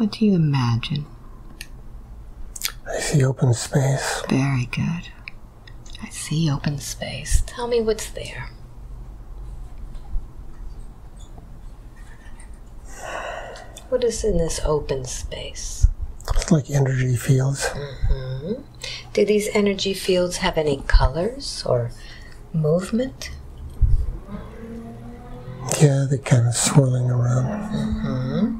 what do you imagine? I see open space. Very good. I see open space. Tell me what's there. What is in this open space? It's like energy fields. Mm-hmm. Do these energy fields have any colors or movement? Yeah, they're kind of swirling around. Mm-hmm.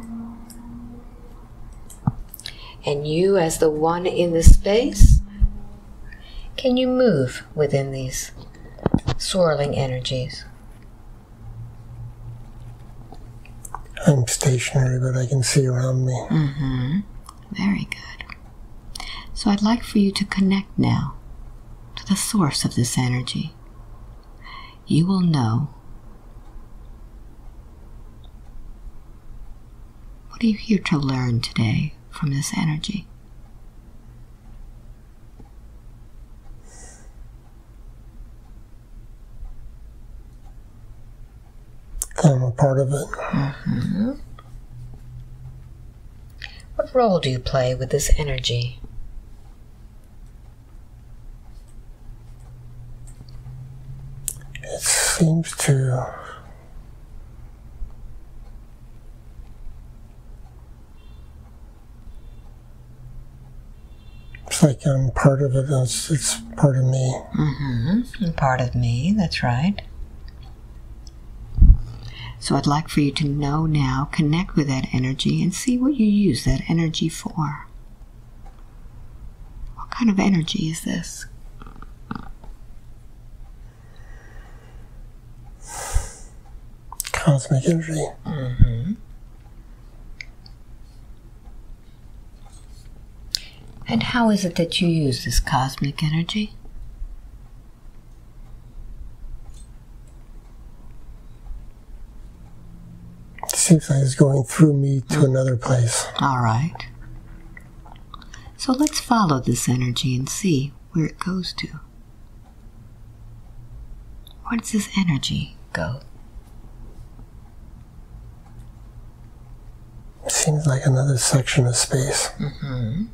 And you, as the one in the space, can you move within these swirling energies? I'm stationary, but I can see around me. Mm-hmm. Very good. So I'd like for you to connect now to the source of this energy. You will know. What are you here to learn today from this energy? I'm a part of it. Mm-hmm. What role do you play with this energy? It seems to It's like I'm part of it. It's, it's part of me. Mm-hmm. Part of me, that's right. So I'd like for you to know now, connect with that energy, and see what you use that energy for. What kind of energy is this? Cosmic energy. Mm-hmm. And how is it that you use this cosmic energy? It seems like it's going through me to another place. All right. So let's follow this energy and see where it goes to. Where does this energy go? It seems like another section of space. Mm-hmm.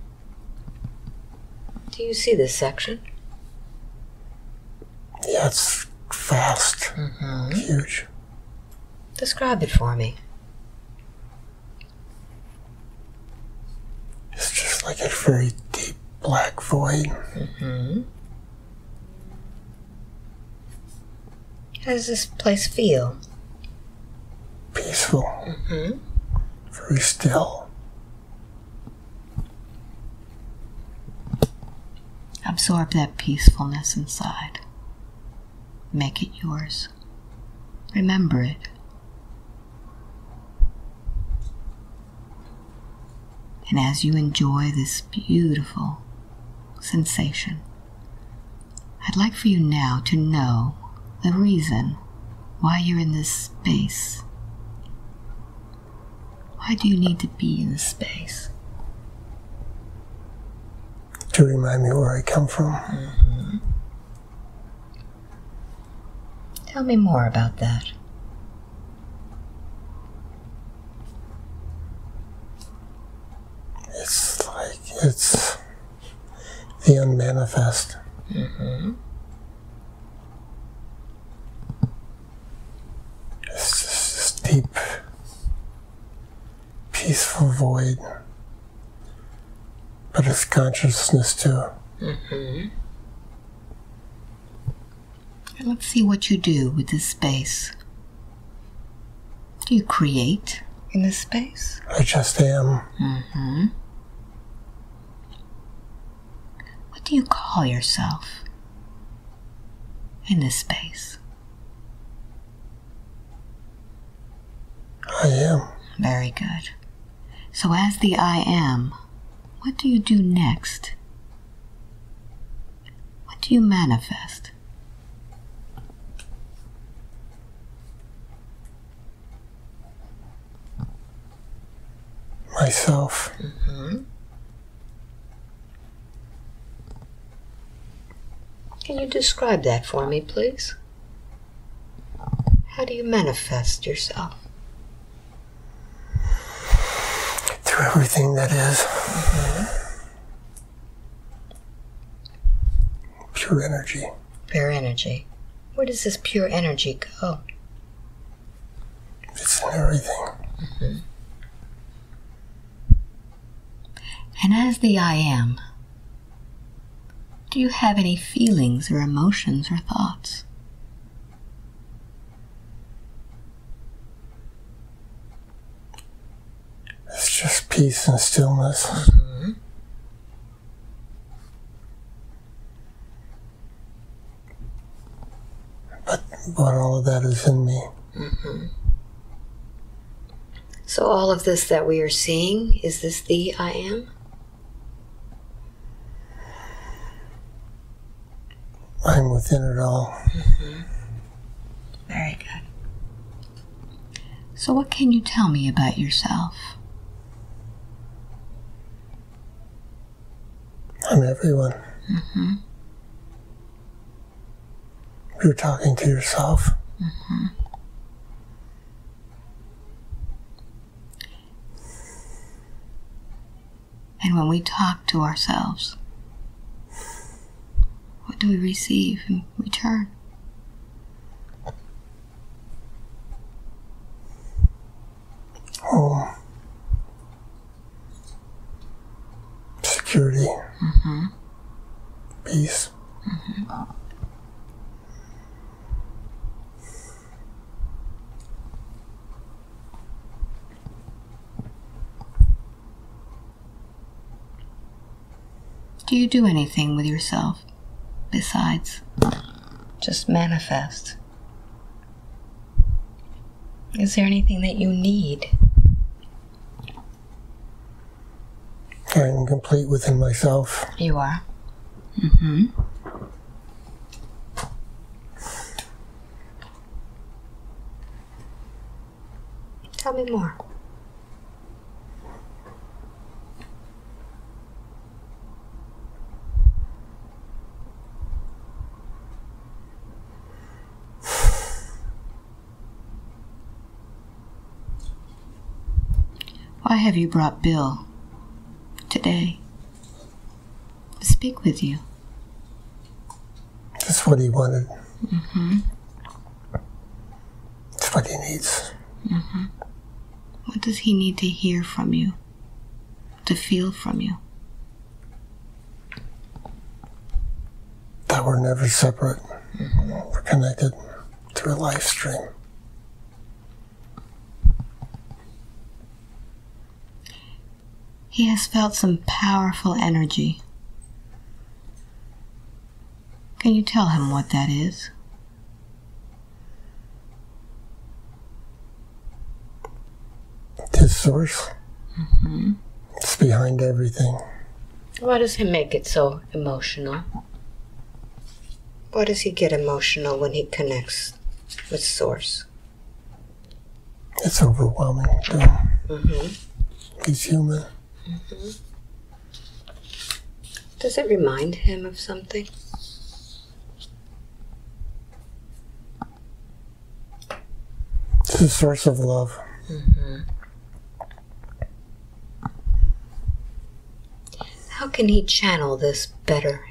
Do you see this section? Yeah, it's vast, Mm-hmm. huge. Describe it for me. It's just like a very deep black void. Mm-hmm. How does this place feel? Peaceful, Mm-hmm. very still. Absorb that peacefulness inside. Make it yours. Remember it. And as you enjoy this beautiful sensation, I'd like for you now to know the reason why you're in this space. Why do you need to be in this space? To remind me where I come from. Tell me more about that. It's like it's the unmanifest. Mm-hmm. It's just this deep, peaceful void. But it's consciousness too. Mm-hmm. Let's see what you do with this space. Do you create in this space? I just am. Mm-hmm. What do you call yourself in this space? I am. Very good. So, as the I am, what do you do next? What do you manifest? Myself. Mm-hmm. Can you describe that for me, please? How do you manifest yourself? to everything that is. Pure energy. Pure energy. Where does this pure energy go? It's in everything. Mm-hmm. And as the I am, do you have any feelings or emotions or thoughts? It's just peace and stillness. But, but all of that is in me. So, all of this that we are seeing, is this the I am? I'm within it all. Very good. So, what can you tell me about yourself? I'm everyone. Mm-hmm. You're talking to yourself. Mm-hmm. And when we talk to ourselves, what do we receive in return? Home. Security. Mm-hmm. Peace. Mm-hmm. Do you do anything with yourself besides just manifest? Is there anything that you need? I'm complete within myself. You are. Mm-hmm. Tell me more. Why have you brought Bill today to speak with you? That's what he wanted. Mm-hmm. That's what he needs. Mm-hmm. What does he need to hear from you? To feel from you? That we're never separate. Mm-hmm. We're connected through a life stream. He has felt some powerful energy. Can you tell him what that is? His source. It's behind everything. Why does he make it so emotional? Why does he get emotional when he connects with Source? It's overwhelming to him. Mm-hmm. He's human. Mm-hmm. Does it remind him of something? It's a source of love. Mm-hmm. How can he channel this better?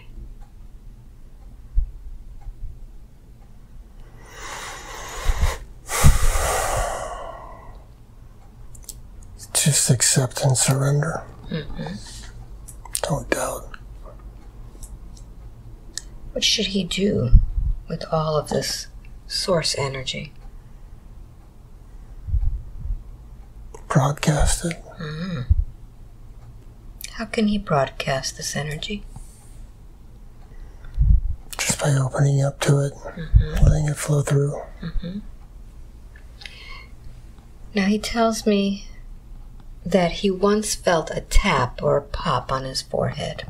Just accept and surrender. Don't doubt. What should he do with all of this source energy? Broadcast it. Mm. How can he broadcast this energy? Just by opening up to it, mm-hmm. letting it flow through. Mm-hmm. Now he tells me that he once felt a tap or a pop on his forehead.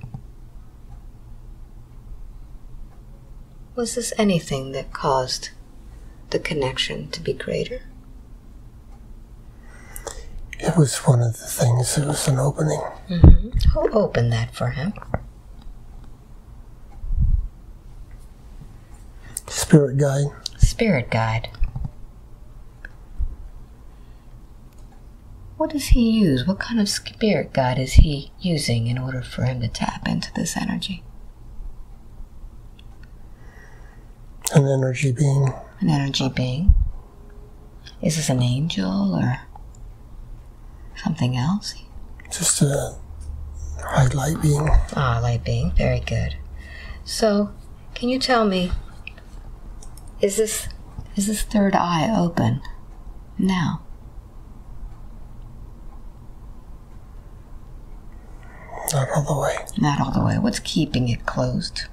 Was this anything that caused the connection to be greater? It was one of the things, it was an opening. Mm-hmm. Who opened that for him? Spirit guide. Spirit guide. What does he use? What kind of spirit guide is he using in order for him to tap into this energy? An energy being. An energy being? Is this an angel or something else? Just a high light being. Ah, light being. Very good. So, can you tell me, is this is this third eye open now? Not all the way. Not all the way. What's keeping it closed?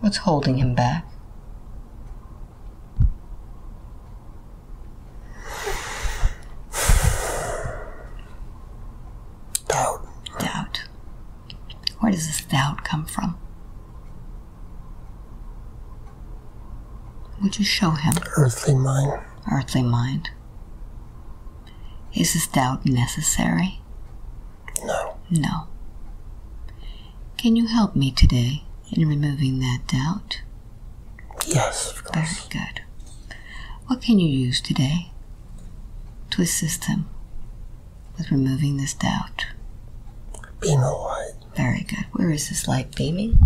What's holding him back? Doubt. Doubt. Where does this doubt come from? Would you show him? Earthly mind. Earthly mind. Is this doubt necessary? No. No. Can you help me today in removing that doubt? Yes, of Very good. What can you use today to assist him with removing this doubt? Beam of light. Very good. Where is this light beaming?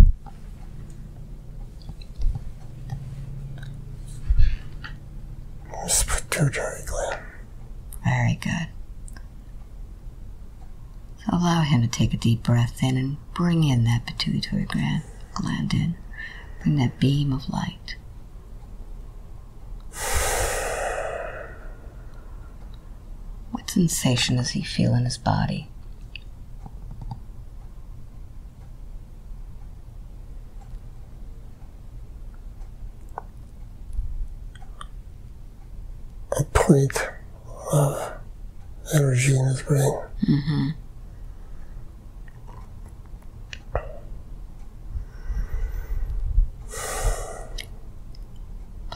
His pituitary gland. Very good. Allow him to take a deep breath in and bring in that pituitary gland, gland in. Bring that beam of light. What sensation does he feel in his body? A point of energy in his brain. Mm-hmm.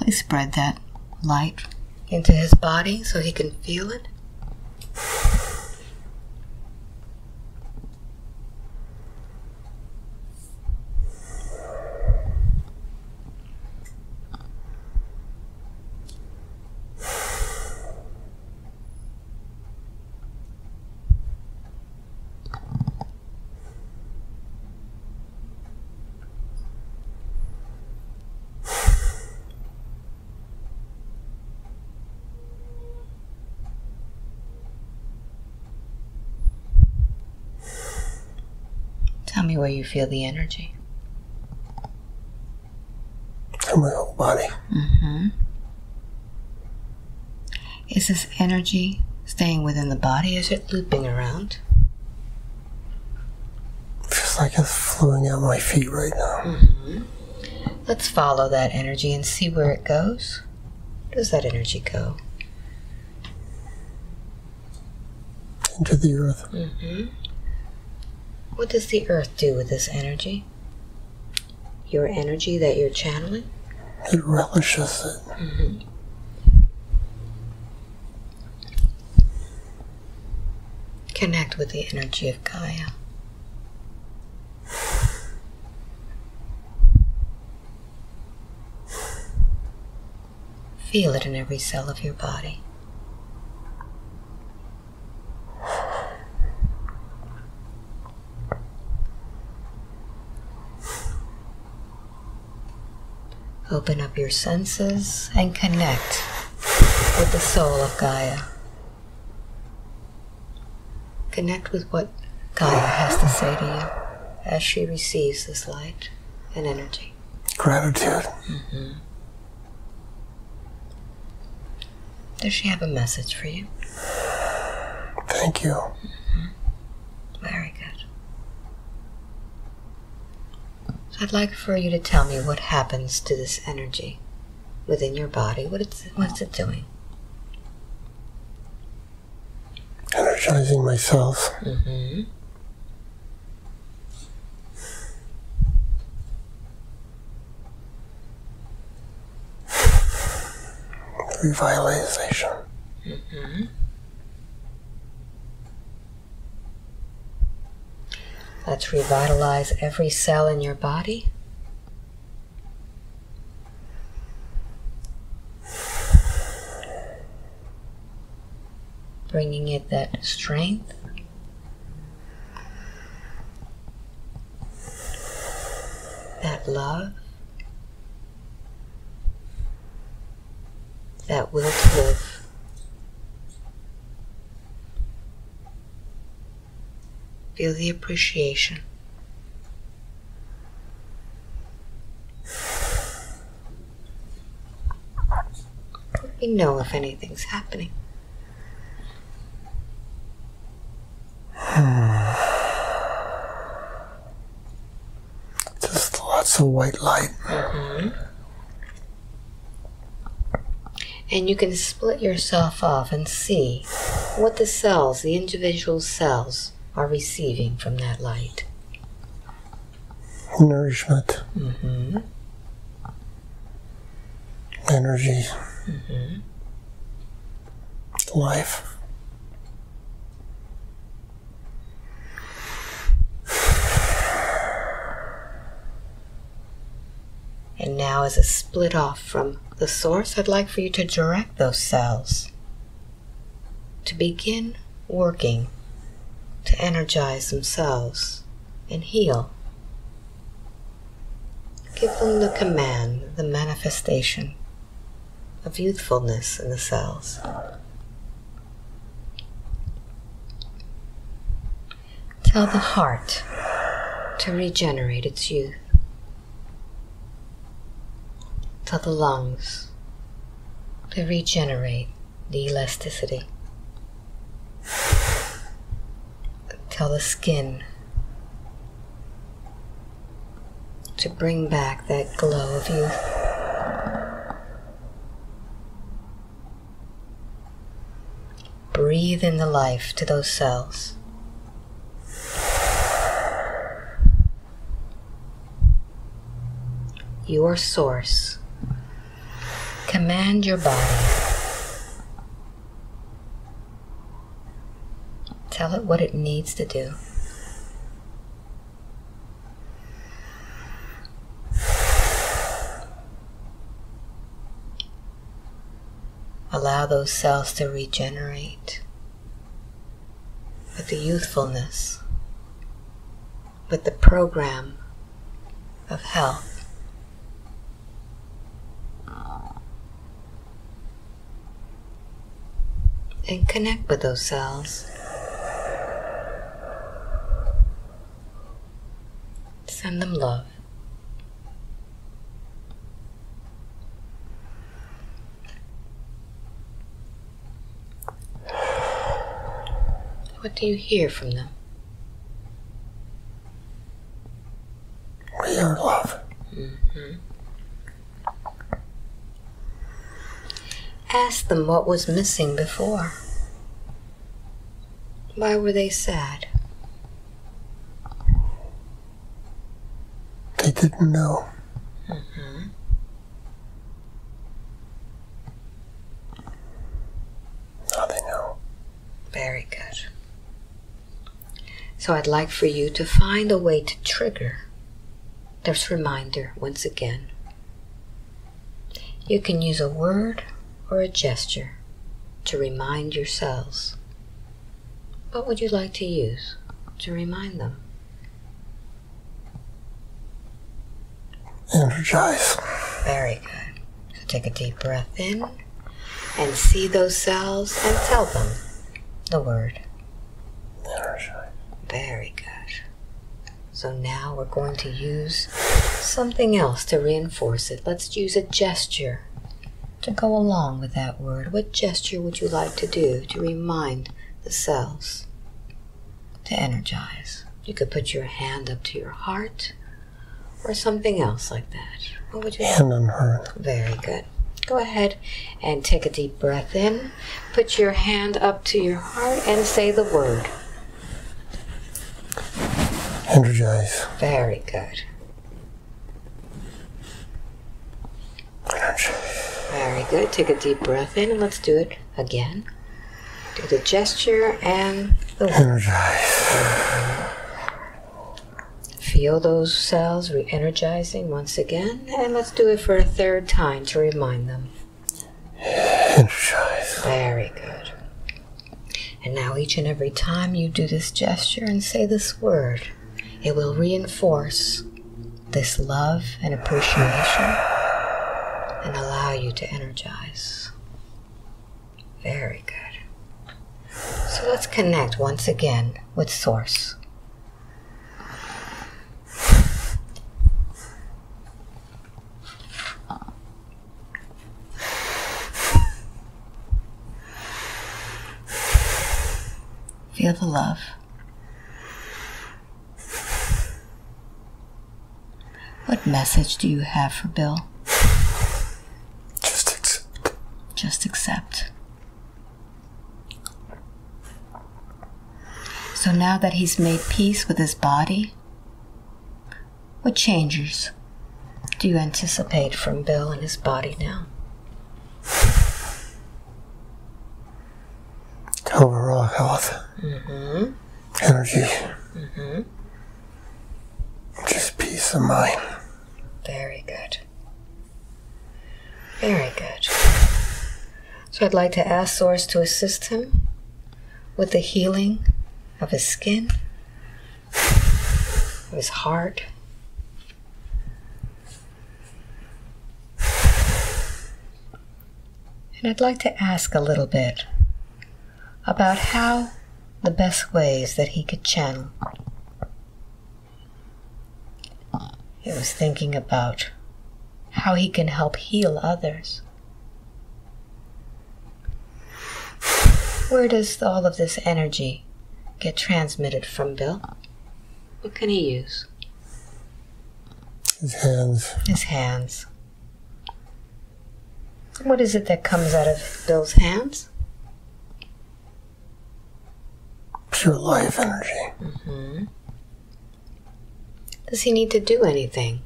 Please spread that light into his body so he can feel it. Where you feel the energy. In my whole body. Mm-hmm. Is this energy staying within the body? Is it looping around? Feels like it's flowing out my feet right now. Mm-hmm. Let's follow that energy and see where it goes. Where does that energy go? Into the earth. Mm-hmm. What does the earth do with this energy? Your energy that you're channeling? It relishes it. Mm-hmm. Connect with the energy of Gaia. Feel it in every cell of your body. Open up your senses and connect with the soul of Gaia. Connect with what Gaia has to say to you as she receives this light and energy. Gratitude. Mm-hmm. Does she have a message for you? Thank you. Very good. So I'd like for you to tell me what happens to this energy within your body. What it's what's it doing? Energizing myself. Mm-hmm. Revitalization. Mm-hmm. Let's revitalize every cell in your body. bringing it that strength. That love. That will to live. Feel the appreciation. Let me know if anything's happening. Just lots of white light. Mm-hmm. And you can split yourself off and see what the cells, the individual cells, are receiving from that light. Nourishment. Mm-hmm. Energy. Life. And now, as a split off from the source, I'd like for you to direct those cells to begin working to energize themselves and heal. Give them the command, the manifestation of youthfulness in the cells. Tell the heart to regenerate its youth. Tell the lungs to regenerate the elasticity. Tell the skin to bring back that glow of youth. Breathe in the life to those cells. Your source. Command your body. Tell it what it needs to do. Allow those cells to regenerate with the youthfulness, with the program of health. And connect with those cells. Send them love. What do you hear from them? We are love. Mm-hmm. Ask them what was missing before. Why were they sad? They didn't know. Mm-hmm. Now they know. Very good. So I'd like for you to find a way to trigger this reminder once again. You can use a word or a gesture to remind yourselves. What would you like to use to remind them? Energize. Very good. So take a deep breath in and see those cells and tell them the word. Energize. Very good. So now we're going to use something else to reinforce it. Let's use a gesture to go along with that word. What gesture would you like to do to remind the cells to energize? You could put your hand up to your heart or something else like that. What would you Hand on her. very good. Go ahead and take a deep breath in. Put your hand up to your heart and say the word. Energize. Very good. Energize. Very good. Take a deep breath in and let's do it again. Do the gesture and the word. Energize. Feel those cells re energizing once again. And let's do it for a third time to remind them. Energize. Very good. And now, each and every time you do this gesture and say this word, it will reinforce this love and appreciation and allow you to energize. Very good. So let's connect once again with Source. Feel the love. What message do you have for Bill? Just accept. Just accept. So now that he's made peace with his body, what changes do you anticipate from Bill and his body now? Overall health. Mm-hmm. Energy. Mm-hmm. Just peace of mind. Very good. Very good. So I'd like to ask Source to assist him with the healing of his skin, of his heart. And I'd like to ask a little bit about how the best ways that he could channel He was thinking about how he can help heal others. Where does all of this energy get transmitted from, Bill? What can he use? His hands. His hands. What is it that comes out of Bill's hands? Pure life energy. Mm-hmm. Does he need to do anything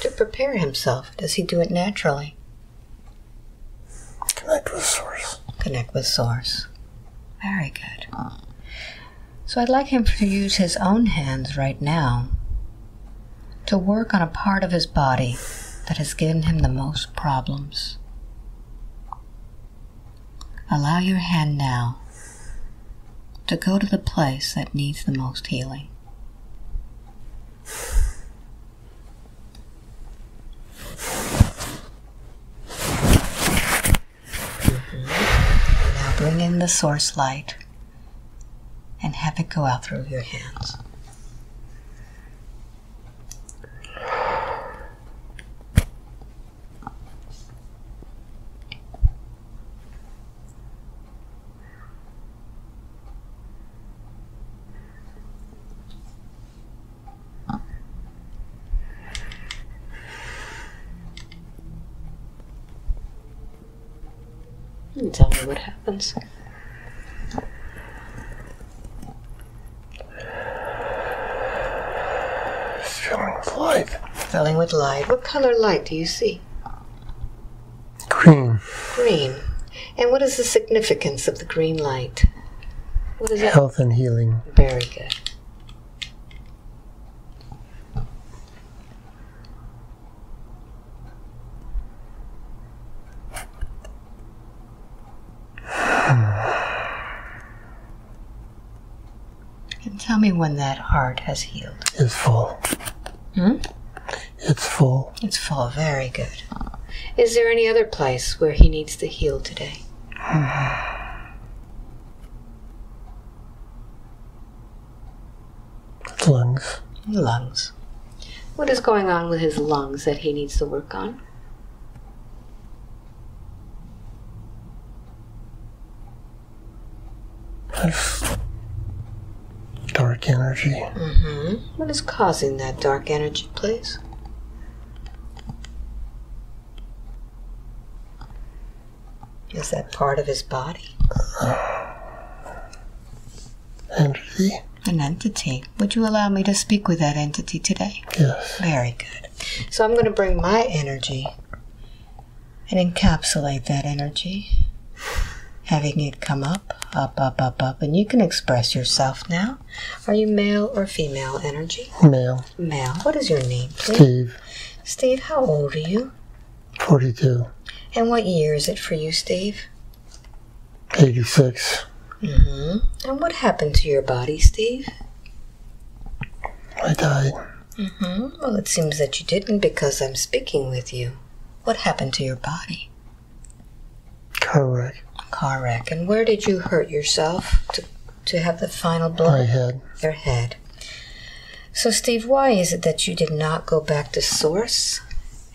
to prepare himself? Does he do it naturally? Connect with source. Connect with Source. Very good. So I'd like him to use his own hands right now to work on a part of his body that has given him the most problems. Allow your hand now to go to the place that needs the most healing. Now bring in the source light and have it go out through your hands. What happens. Filling with light. Filling with light. What color light do you see? Green. Green. And what is the significance of the green light? What is it? Health and healing. Very good. And tell me when that heart has healed. Is full. Hmm? It's full. It's full. Very good. Is there any other place where he needs to heal today? Lungs. Lungs. What is going on with his lungs that he needs to work on? There's dark energy. Mm-hmm. What is causing that dark energy, please? Is that part of his body? Entity. An entity. Would you allow me to speak with that entity today? Yes. Very good. So I'm going to bring my energy and encapsulate that energy, having it come up, up, up, up, up. And you can express yourself now. Are you male or female energy? Male. Male. What is your name, please? Steve. Steve, how old are you? 42. And what year is it for you, Steve? 86. Mm-hmm. And what happened to your body, Steve? I died. Mm-hmm. Well, it seems that you didn't because I'm speaking with you. What happened to your body? Car wreck. Car wreck. And where did you hurt yourself to, to have the final blow? My head. Your head. So, Steve, why is it that you did not go back to source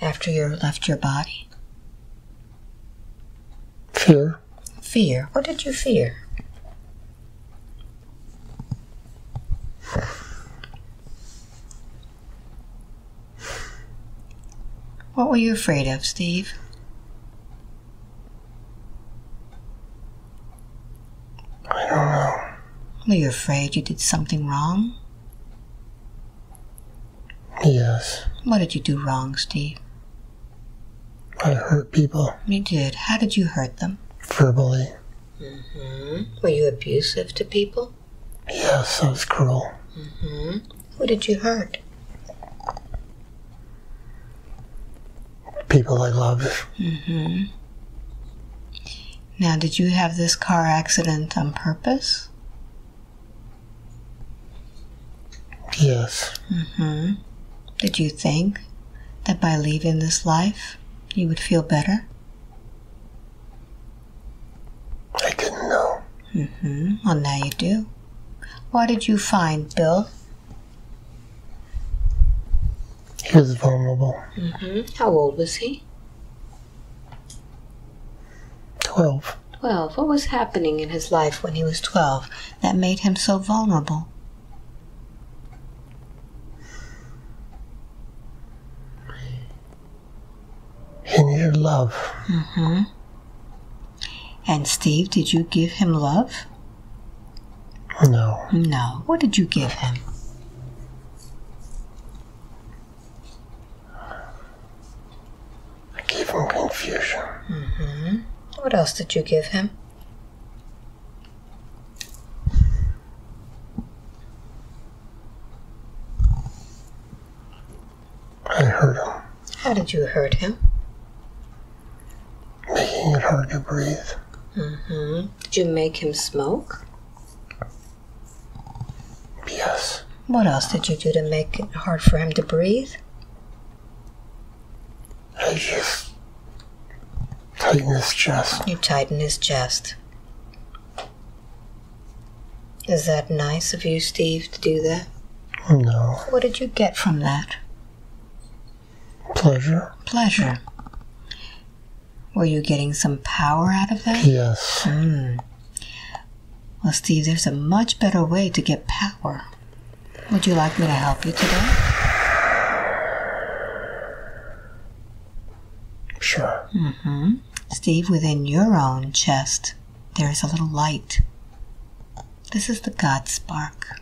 after you left your body? Fear. Fear. What did you fear? What were you afraid of, Steve? I don't know. Are you afraid you did something wrong? Yes. What did you do wrong, Steve? I hurt people You did. How did you hurt them? verbally. Mm-hmm. Were you abusive to people? Yes, I was cruel. Mm-hmm. Who did you hurt? People I loved. Mm-hmm. Now, did you have this car accident on purpose? Yes. Mm-hmm. Did you think that by leaving this life, you would feel better? I didn't know. Mm-hmm. Well, now you do. What did you find, Bill? He was vulnerable. Mm-hmm. How old was he? Twelve. Twelve. What was happening in his life when he was twelve that made him so vulnerable? He needed love. Mm-hmm. And Steve, did you give him love? No. No. What did you give him? I gave him confusion. Mm-hmm. What else did you give him? I hurt him, How did you hurt him? making it hard to breathe. Mm-hmm. Did you make him smoke? Yes. What else did you do to make it hard for him to breathe? I just tightened his chest. You tighten his chest. Is that nice of you, Steve, to do that? No. What did you get from that? Pleasure? Pleasure. Were you getting some power out of that? Yes. Hmm. Well, Steve, there's a much better way to get power. Would you like me to help you today? Sure. Mm-hmm. Steve, within your own chest, there is a little light. This is the God spark.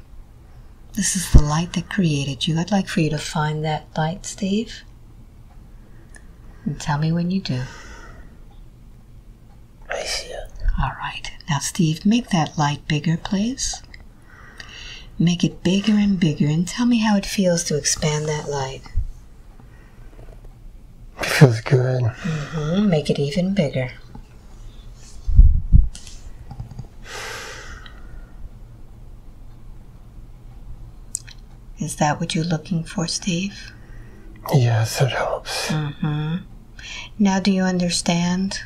This is the light that created you. I'd like for you to find that light, Steve. And tell me when you do. I see it. All right. Now, Steve, make that light bigger, please. Make it bigger and bigger, and tell me how it feels to expand that light. Feels good. Mm-hmm. Make it even bigger. Is that what you're looking for, Steve? Yes, it helps. Mm-hmm. Now, do you understand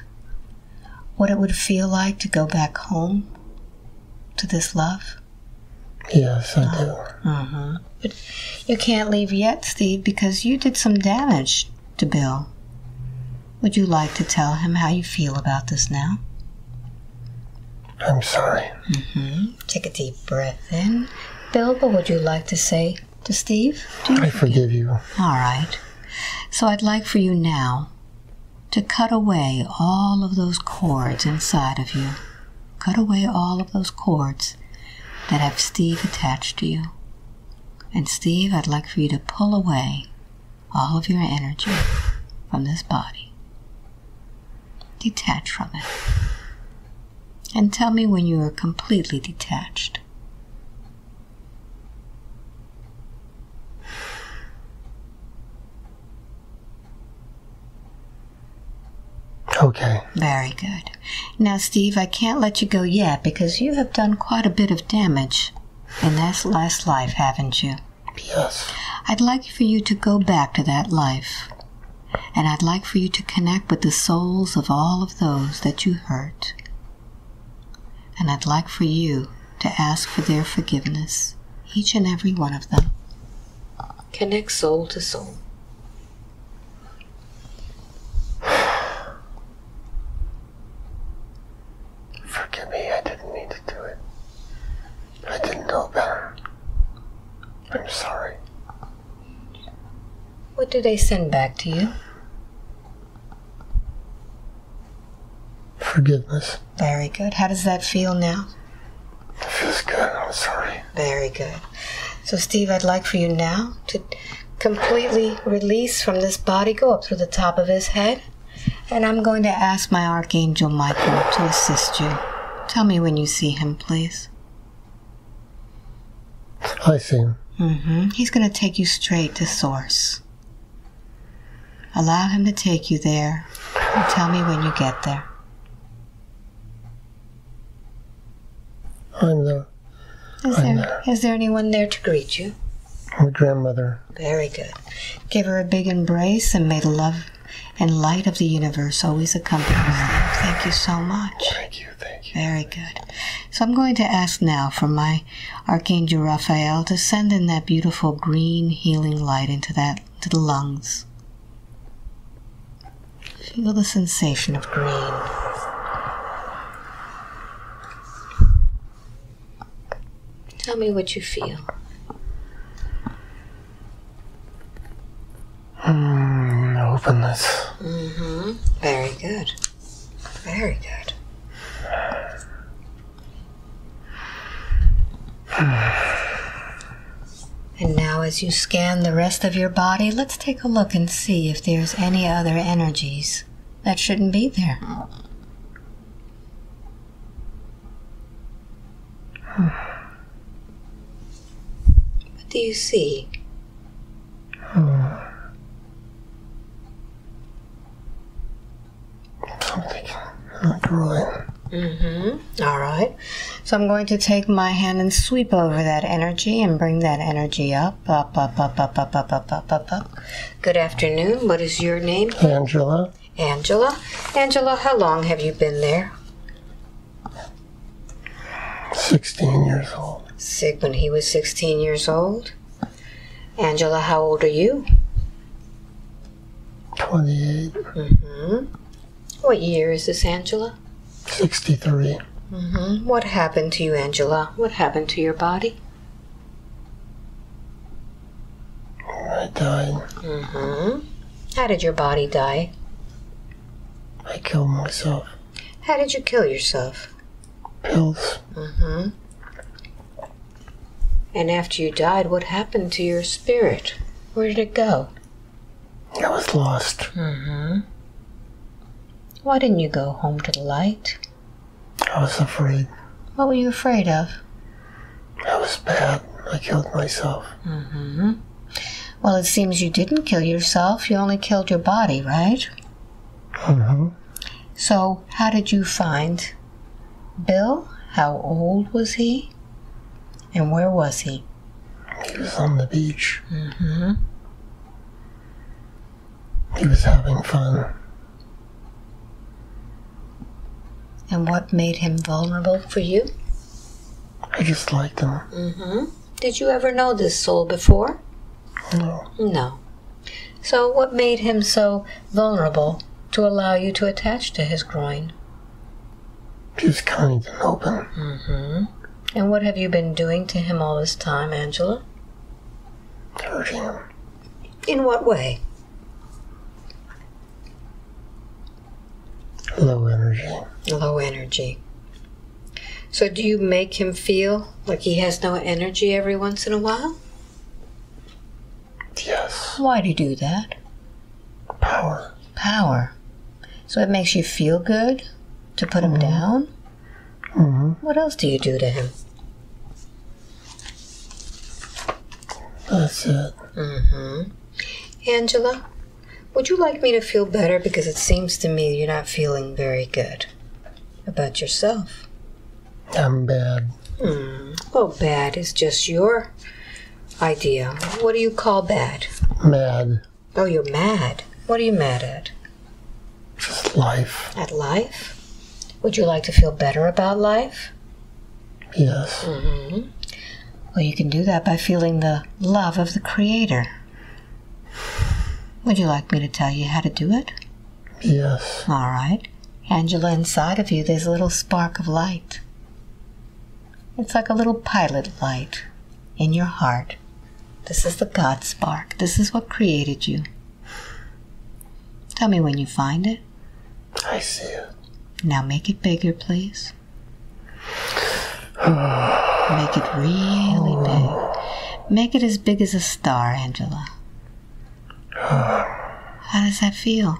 what it would feel like to go back home to this love? Yes, I do. Mm-hmm. But you can't leave yet, Steve, because you did some damage to Bill. Would you like to tell him how you feel about this now? I'm sorry. Mm-hmm. Take a deep breath in. Bill, what would you like to say to Steve? Do you I forgive you. All right. So I'd like for you now to cut away all of those cords inside of you. Cut away all of those cords that have Steve attached to you. And Steve, I'd like for you to pull away all of your energy from this body. Detach from it. And tell me when you are completely detached. okay. Very good. Now, Steve, I can't let you go yet because you have done quite a bit of damage in this last life, haven't you? Yes. I'd like for you to go back to that life. And I'd like for you to connect with the souls of all of those that you hurt. And I'd like for you to ask for their forgiveness, each and every one of them. Connect soul to soul. Forgive me, I didn't mean to do it. I didn't know better. I'm sorry. What do they send back to you? Forgiveness. Very good. How does that feel now? It feels good. I'm sorry. Very good. So, Steve, I'd like for you now to completely release from this body, go up through the top of his head, and I'm going to ask my Archangel Michael to assist you. Tell me when you see him, please. I see him. hmm He's going to take you straight to Source. Allow him to take you there, and tell me when you get there. I'm the Is I'm there, is there anyone there to greet you? my grandmother. Very good. Give her a big embrace and may the love and light of the universe always accompany you. Thank you so much. Thank you, thank you. Very good. So I'm going to ask now for my Archangel Raphael to send in that beautiful green healing light into that to the lungs. Feel the sensation of green. Tell me what you feel. Mm, openness. Mm-hmm. Very good. Very good. And now, as you scan the rest of your body, let's take a look and see if there's any other energies that shouldn't be there. What do you see? Something. Not groin. Mm-hmm. All right. So I'm going to take my hand and sweep over that energy and bring that energy up, up, up, up, up, up, up, up, up, up, up. Good afternoon. What is your name? Angela. Angela. Angela, how long have you been there? 16 years old. Sick when he was 16 years old. Angela, how old are you? 28. Mm-hmm. What year is this, Angela? 63. Mm-hmm. What happened to you, Angela? What happened to your body? I died. Mm-hmm. How did your body die? I killed myself. How did you kill yourself? Pills. Mm-hmm. And after you died, what happened to your spirit? Where did it go? I was lost. Mm-hmm. Why didn't you go home to the light? I was afraid. What were you afraid of? I was bad. I killed myself. Mm-hmm. Well, it seems you didn't kill yourself. You only killed your body, right? Mm-hmm. So, how did you find Bill? How old was he? And where was he? He was on the beach. Mm-hmm. He was having fun. And what made him vulnerable for you? I just liked him. Mm-hmm. Did you ever know this soul before? No. No. So, what made him so vulnerable to allow you to attach to his groin? Was kind and open. Mm-hmm. And what have you been doing to him all this time, Angela? Hurting him. In what way? Low energy. Low energy. So, do you make him feel like he has no energy every once in a while? Yes. Why do you do that? Power. Power. So, it makes you feel good to put him down? Mm-hmm. What else do you do to him? That's it. Mm-hmm. Angela, Would you like me to feel better? Because it seems to me you're not feeling very good about yourself. I'm bad. Hmm. Well, bad is just your idea. What do you call bad? Mad. Oh, you're mad. What are you mad at? Just life. At life? Would you like to feel better about life? Yes. Mm-hmm. Well, you can do that by feeling the love of the Creator. Would you like me to tell you how to do it? Yes. All right. Angela, inside of you, there's a little spark of light. It's like a little pilot light in your heart. This is the God spark. This is what created you. Tell me when you find it. I see it. Now make it bigger, please. Make it really big. Make it as big as a star, Angela. How does that feel?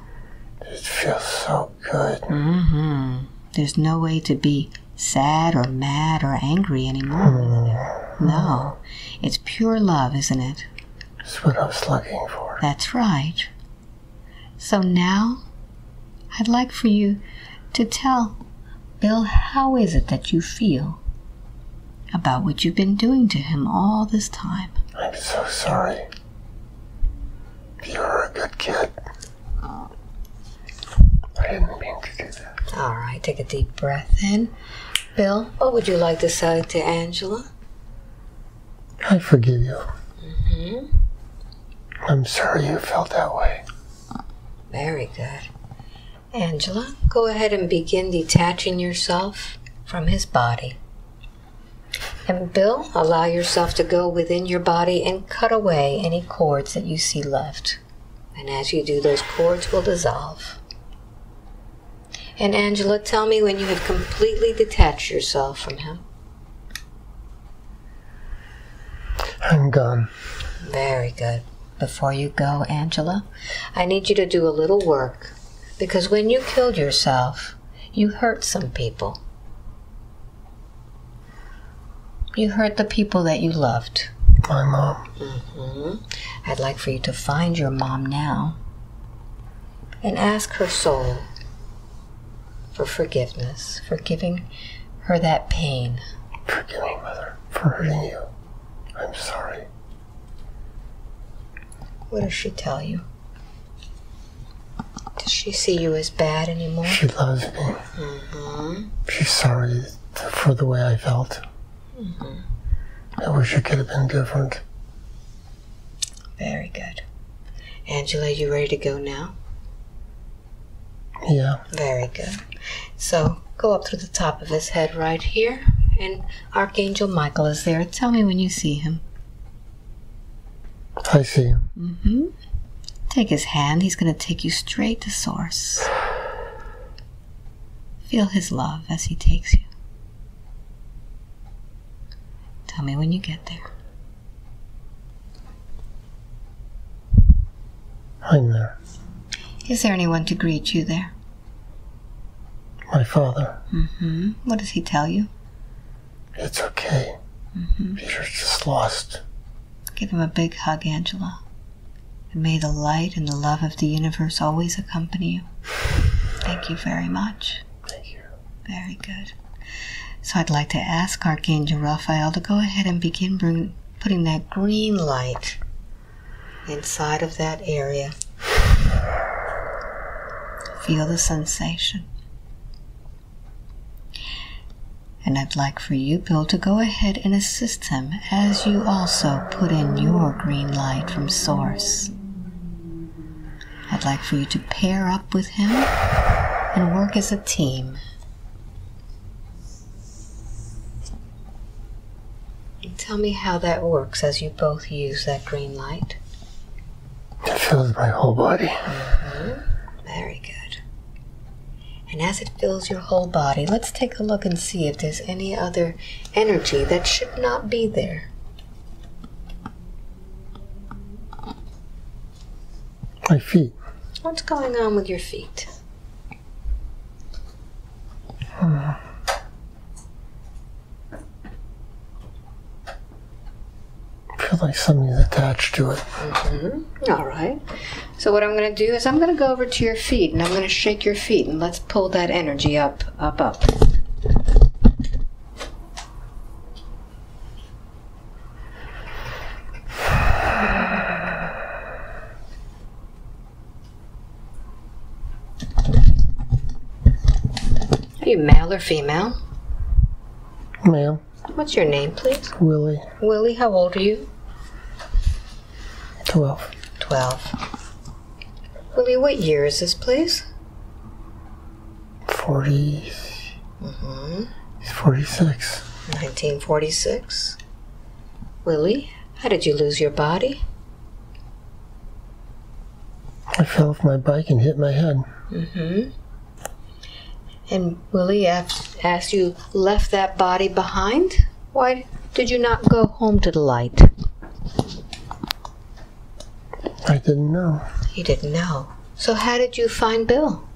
It feels so good. Mm-hmm. There's no way to be sad or mad or angry anymore, there? No. It's pure love, isn't it? It's what I was looking for. That's right. So now, I'd like for you to tell Bill how is it that you feel about what you've been doing to him all this time. I'm so sorry. You're a good kid. I didn't mean to do that. All right, take a deep breath in. Bill, what would you like to say to Angela? I forgive you. Mm-hmm. I'm sorry you felt that way. Very good. Angela, go ahead and begin detaching yourself from his body. And Bill, allow yourself to go within your body and cut away any cords that you see left. And as you do, those cords will dissolve. And Angela, tell me when you have completely detached yourself from him. I'm gone. Very good. Before you go, Angela, I need you to do a little work because when you killed yourself, you hurt some people. You hurt the people that you loved. My mom. hmm I'd like for you to find your mom now and ask her soul for forgiveness, for giving her that pain. Forgive me, Mother, for hurting you. I'm sorry. What does she tell you? Does she see you as bad anymore? She loves me. hmm She's sorry for the way I felt. I wish it could have been different. Very good. Angela, you ready to go now? Yeah. Very good. So go up to the top of his head right here, and Archangel Michael is there. Tell me when you see him. I see him. Mm-hmm. Take his hand. He's going to take you straight to Source. Feel his love as he takes you. Tell me when you get there. I'm there. Is there anyone to greet you there? My father. Mm-hmm. What does he tell you? It's okay. Mm-hmm. Peter's just lost. Give him a big hug, Angela. And may the light and the love of the universe always accompany you. Thank you very much. Thank you. Very good. So I'd like to ask Archangel Raphael to go ahead and begin bring, putting that green light inside of that area. Feel the sensation. And I'd like for you, Bill, to go ahead and assist him as you also put in your green light from Source. I'd like for you to pair up with him and work as a team. Tell me how that works as you both use that green light. It fills my whole body. Mm-hmm. Very good. And as it fills your whole body, let's take a look and see if there's any other energy that should not be there. My feet. What's going on with your feet? feel feel like something's attached to it. Mm-hmm. All right. So what I'm going to do is I'm going to go over to your feet and I'm going to shake your feet and let's pull that energy up, up, up. Are you male or female? Male. What's your name, please? Willie, Willie, how old are you? 12. 12. Willie, what year is this, please? 40. Mm-hmm. 46. 1946. Willie, how did you lose your body? I fell off my bike and hit my head. Mm-hmm. And Willie, af- as you left that body behind, why did you not go home to the light? I didn't know. You didn't know. So how did you find Bill?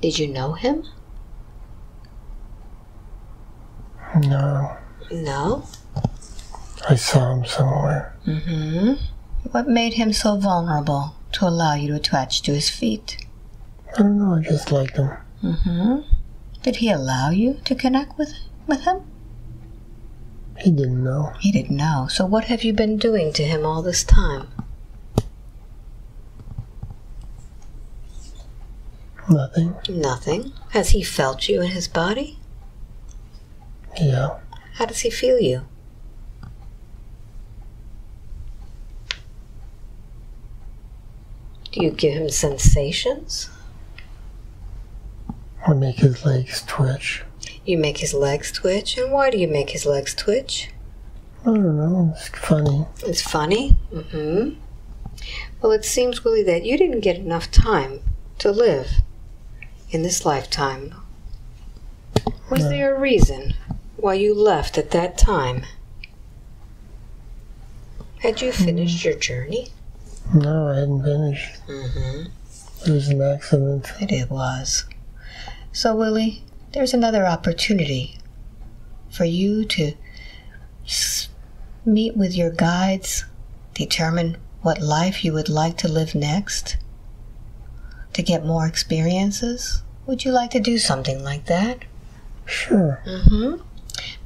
Did you know him? No. No. I saw him somewhere. Mm-hmm. What made him so vulnerable to allow you to attach to his feet? I don't know, I just liked him. Mm-hmm. Did he allow you to connect with with him? He didn't know. He didn't know. So what have you been doing to him all this time? Nothing. Nothing. Has he felt you in his body? Yeah. How does he feel you? Do you give him sensations? I make his legs twitch. You make his legs twitch. And why do you make his legs twitch? I don't know. It's funny. It's funny. Mm-hmm. Well, it seems, Willie, that you didn't get enough time to live in this lifetime. Was No. there a reason why you left at that time? Had you finished your journey? No, I hadn't finished. Mm-hmm. It was an accident. It was. So, Willie, there's another opportunity for you to meet with your guides, determine what life you would like to live next, to get more experiences. Would you like to do something like that? Sure. Mm-hmm.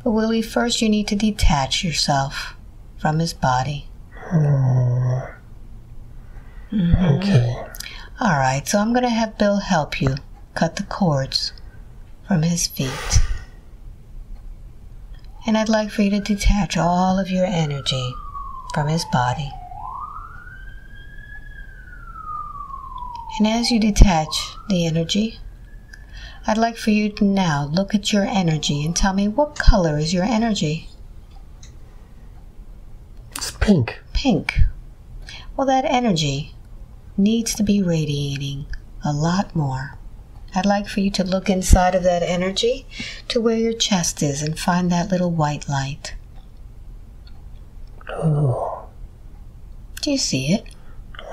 But, Willie, first you need to detach yourself from his body. Hmm, Mm-hmm. okay. All right, so I'm going to have Bill help you cut the cords from his feet. And I'd like for you to detach all of your energy from his body. And as you detach the energy, I'd like for you to now look at your energy and tell me what color is your energy? It's pink. Pink. Well, that energy needs to be radiating a lot more. I'd like for you to look inside of that energy to where your chest is and find that little white light. Oh. Do you see it?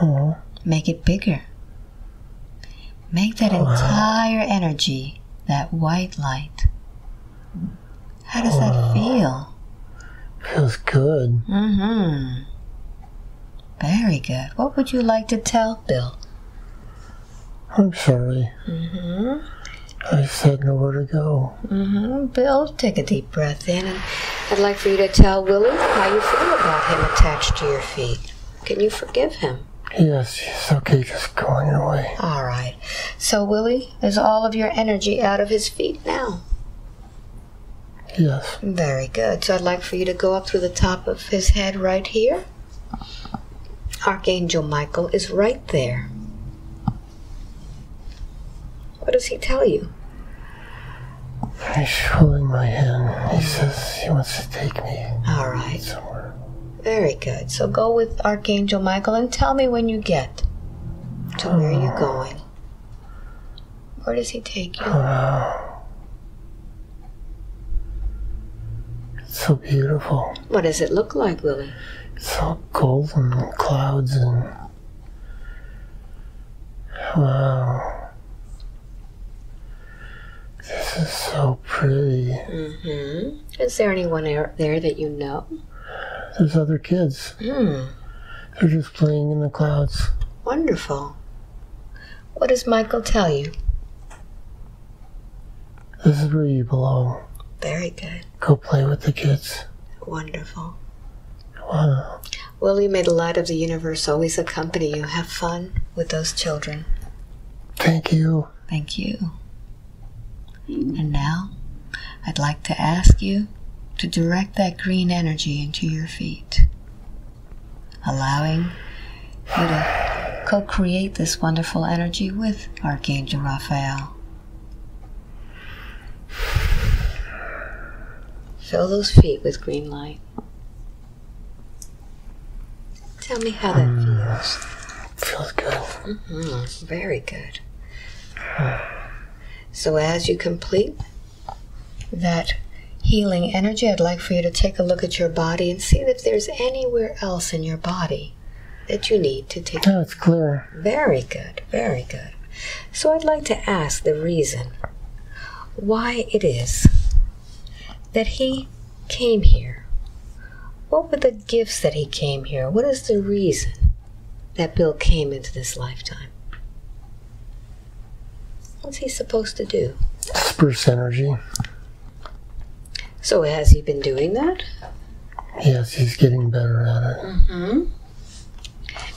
Oh. Make it bigger. Make that entire energy that white light. How does that feel? Feels good. Mm-hmm. Very good. What would you like to tell Bill? I'm sorry. Mm-hmm. I said nowhere to go. Mm-hmm. Bill, take a deep breath in, and I'd like for you to tell Willie how you feel about him attached to your feet. Can you forgive him? Yes, it's okay. Just go on your way. All right. So, Willie, is all of your energy out of his feet now? Yes. Very good. So, I'd like for you to go up through the top of his head right here. Archangel Michael is right there. What does he tell you? He's holding my hand. He mm. says he wants to take me All right. somewhere. Very good. So go with Archangel Michael and tell me when you get to where you're uh, going. Where does he take you? Wow. It's so beautiful. What does it look like, Willie? It's all golden and clouds and. Wow. This is so pretty. Mm-hmm. Is there anyone there, there that you know? there's other kids. Hmm. They're just playing in the clouds. Wonderful. What does Michael tell you? This is where you belong. Very good. Go play with the kids. Wonderful. Wow. Willie, may the light of the universe always accompany you. Have fun with those children. Thank you. Thank you. And now, I'd like to ask you to direct that green energy into your feet, allowing you to co create this wonderful energy with Archangel Raphael. Fill those feet with green light. Tell me how that feels. Feels good. Mm, very good. So, as you complete that healing energy, I'd like for you to take a look at your body and see if there's anywhere else in your body that you need to take. Yeah, it's clear. Very good, very good. So, I'd like to ask the reason why it is that he came here. What were the gifts that he came here? What is the reason that Bill came into this lifetime? What's he supposed to do? Source energy. So has he been doing that? Yes, he's getting better at it. Mm-hmm.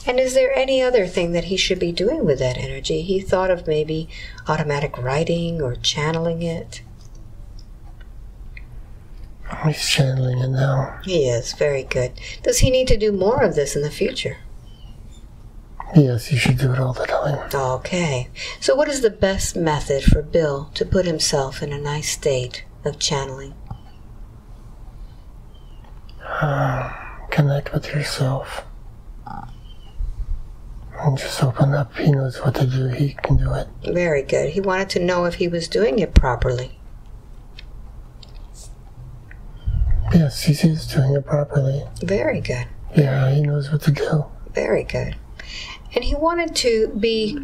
And is there any other thing that he should be doing with that energy? He thought of maybe automatic writing or channeling it. He's channeling it now. He is very good. Does he need to do more of this in the future? Yes, you should do it all the time. Okay. So, what is the best method for Bill to put himself in a nice state of channeling? Um, connect with yourself. And just open up. He knows what to do. He can do it. Very good. He wanted to know if he was doing it properly. Yes, he is doing it properly. Very good. Yeah, he knows what to do. Very good. And he wanted to be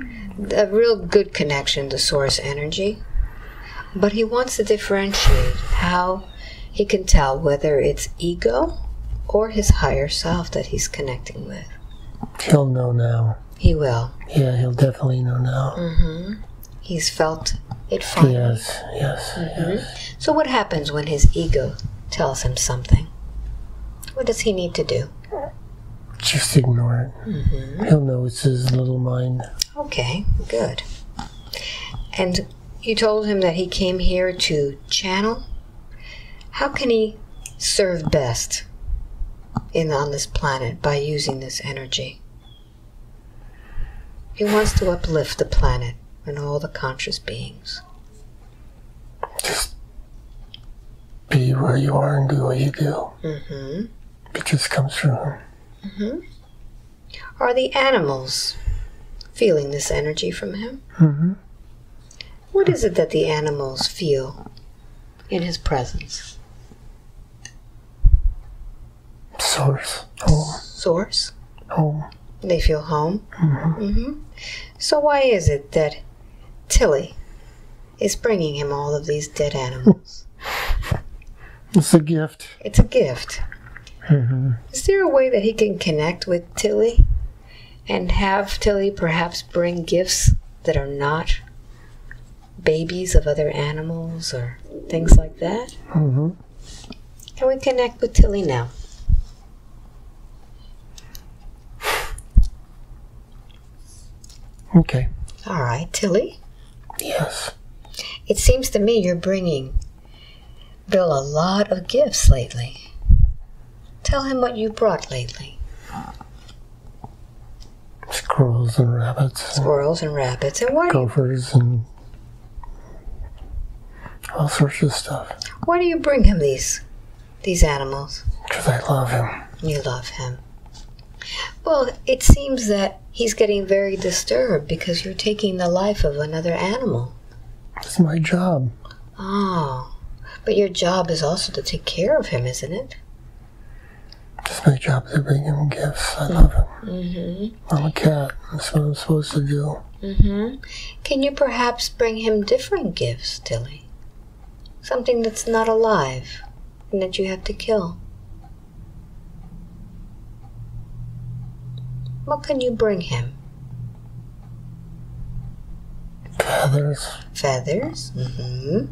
a real good connection to source energy, but he wants to differentiate how he can tell whether it's ego or his higher self that he's connecting with. He'll know now. He will. Yeah, he'll definitely know now. Mm-hmm. He's felt it finally. Yes, yes, yes. So, what happens when his ego tells him something? What does he need to do? Just ignore it. He'll know it's his little mind. Okay, good. And you told him that he came here to channel. How can he serve best in on this planet by using this energy? He wants to uplift the planet and all the conscious beings. Just be where you are and do what you do. hmm It just comes from him. Are the animals feeling this energy from him? hmm What is it that the animals feel in his presence? Source. Home. Source? Home. They feel home? hmm hmm So, why is it that Tilly is bringing him all of these dead animals? It's a gift. it's a gift. Hmm Is there a way that he can connect with Tilly and have Tilly perhaps bring gifts that are not babies of other animals or things like that? hmm Can we connect with Tilly now? Okay. All right, Tilly. Yes. It seems to me you're bringing Bill a lot of gifts lately. Tell him what you brought lately. Squirrels and rabbits. Squirrels and rabbits. And why do you, gophers and all sorts of stuff. why do you bring him these these animals? Because I love him. You love him. Well, it seems that he's getting very disturbed because you're taking the life of another animal. It's my job. Oh. But your job is also to take care of him, isn't it? It's my job to bring him gifts. I love him. Mm-hmm. I'm a cat. That's what I'm supposed to do. Mm-hmm. Can you perhaps bring him different gifts, Tilly? Something that's not alive and that you have to kill. What can you bring him? Feathers. Feathers? Mm-hmm.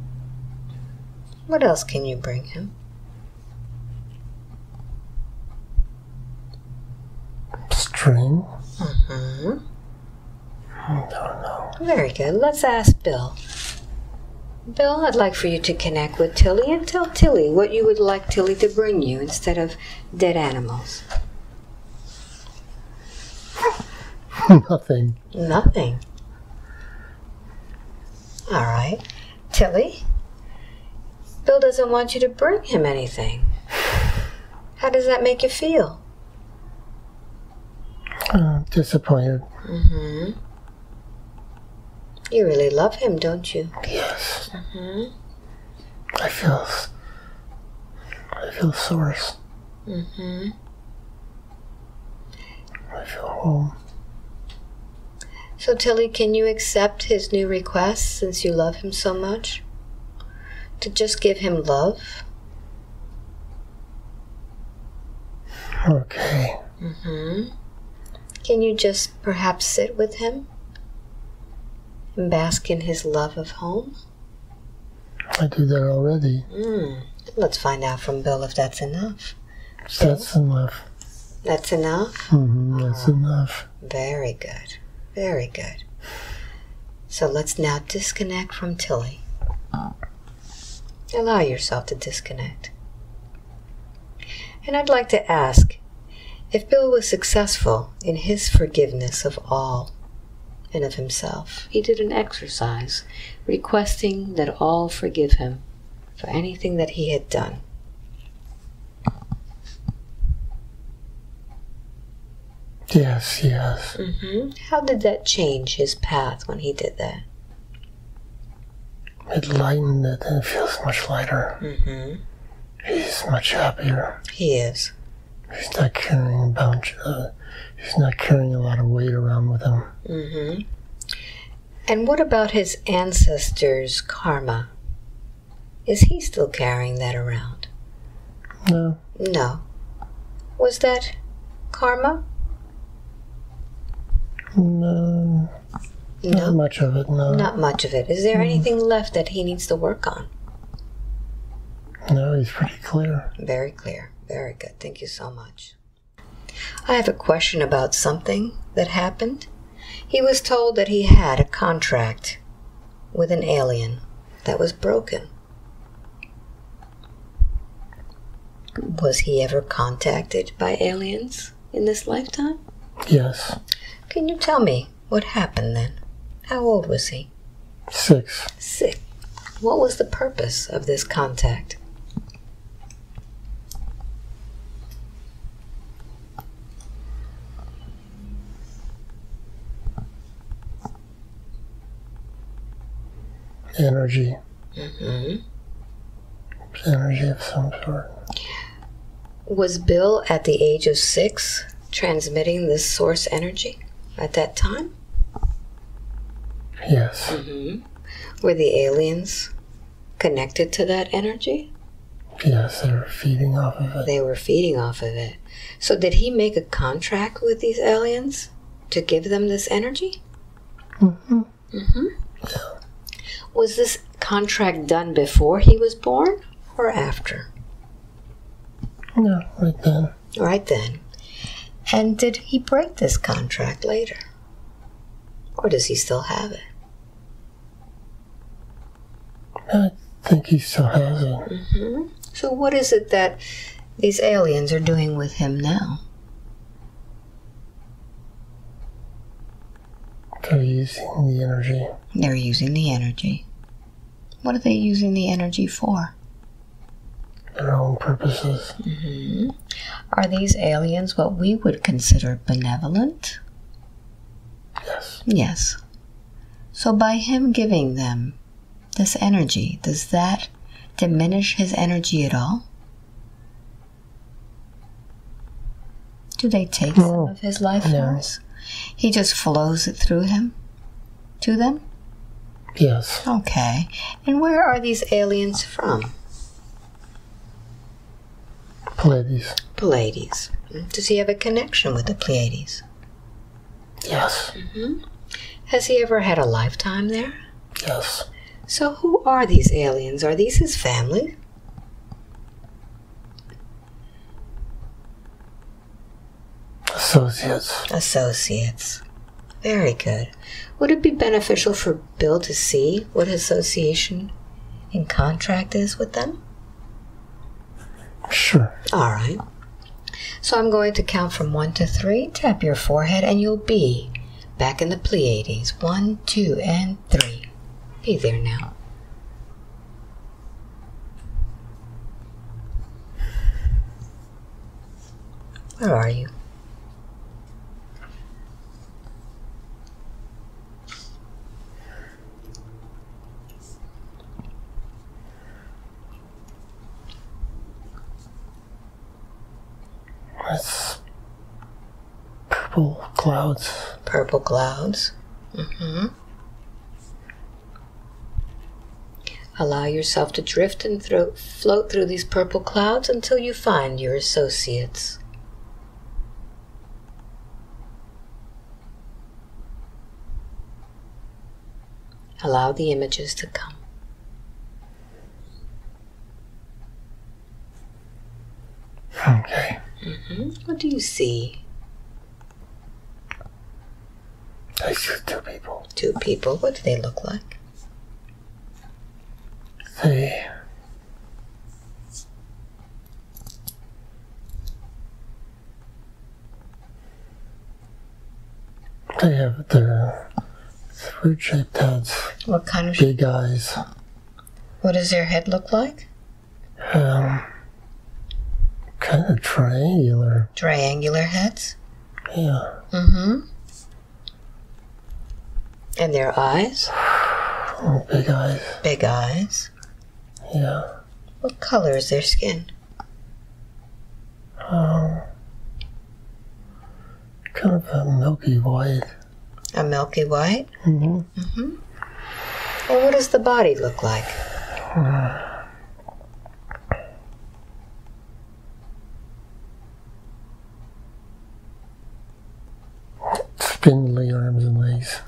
What else can you bring him? String. Mm-hmm. I don't know. Very good. Let's ask Bill. Bill, I'd like for you to connect with Tilly and tell Tilly what you would like Tilly to bring you instead of dead animals. Nothing. Nothing. All right. Tilly, Bill doesn't want you to bring him anything. How does that make you feel? Uh, disappointed. Mm-hmm. You really love him, don't you? Yes. Mm-hmm. I feel. I feel source. Mm-hmm. I feel home. So, Tilly, can you accept his new request since you love him so much? To just give him love? Okay. Mm-hmm. Can you just perhaps sit with him and bask in his love of home? I do that already. Mm. Let's find out from Bill if that's enough. That's enough. That's enough? hmm That's enough. Very good. Very good. So let's now disconnect from Tilly. Allow yourself to disconnect. And I'd like to ask if Bill was successful in his forgiveness of all and of himself. He did an exercise requesting that all forgive him for anything that he had done. Yes, yes. hmm How did that change his path when he did that? It lightened it and it feels much lighter. Mm-hmm. He's much happier. He is. He's not carrying a bunch. Uh, he's not carrying a lot of weight around with him. Mm-hmm. And what about his ancestors' karma? Is he still carrying that around? No, No. Was that karma? no, not No. much of it. No, Not much of it. Is there anything left that he needs to work on? no. He's pretty clear. Very clear. Very good. Thank you so much. I have a question about something that happened. He was told that he had a contract with an alien that was broken. Was he ever contacted by aliens in this lifetime? Yes, Can you tell me what happened then? How old was he? six. Six. What was the purpose of this contact? Energy, hmm energy of some sort. Was Bill at the age of six transmitting this source energy at that time? Yes, Mm-hmm. Were the aliens connected to that energy? yes. they were feeding off of it. They were feeding off of it. So, did he make a contract with these aliens to give them this energy? Mm hmm Mm-hmm. Was this contract done before he was born or after? No, right then. Right then. And did he break this contract later? Or does he still have it? I think he still has it. hmm So, what is it that these aliens are doing with him now? They're using the energy. They're using the energy. What are they using the energy for? Their own purposes. Mm-hmm. Are these aliens what we would consider benevolent? Yes. Yes. So by him giving them this energy, does that diminish his energy at all? Do they take some of his life No. force? He just flows it through him? To them? Yes. Okay. And where are these aliens from? Pleiades. Pleiades. Does he have a connection with the Pleiades? Yes. Mm-hmm. Has he ever had a lifetime there? Yes. So, who are these aliens? Are these his family? Associates. Associates. Very good. Would it be beneficial for Bill to see what his association and contract is with them? Sure. All right. So I'm going to count from one to three. Tap your forehead, and you'll be back in the Pleiades. One, two, and three. Be there now. Where are you? It's purple clouds. Purple clouds. Mm-hmm. Allow yourself to drift and thro- float through these purple clouds until you find your associates. Allow the images to come. Okay. Mm -hmm. What do you see? I see two people. Two people. What do they look like? They. They have their fruit shaped heads, What kind of? big eyes. What does their head look like? Um, kind of triangular. Triangular heads. Yeah. Mm-hmm. And their eyes? Oh, big eyes. Big eyes. Yeah. What color is their skin? Um, kind of a milky white. A milky white? Mm-hmm. Mm-hmm. And what does the body look like? Spindly arms and legs.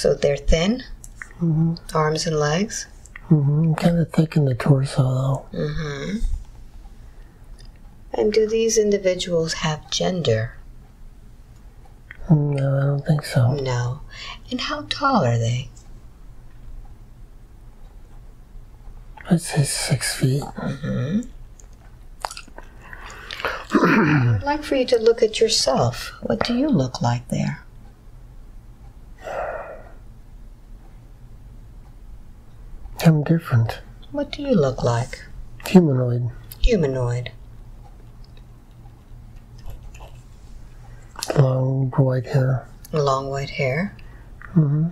So they're thin, hmm arms and legs. Mm -hmm. Kind of thick in the torso, though. Mm-hmm. And do these individuals have gender? No, I don't think so. No. And how tall are they? I'd say six feet. Mm-hmm. I'd like for you to look at yourself. What do you look like there? I'm different. What do you look like? Humanoid. Humanoid. Long white hair. Long white hair. Mm hmm.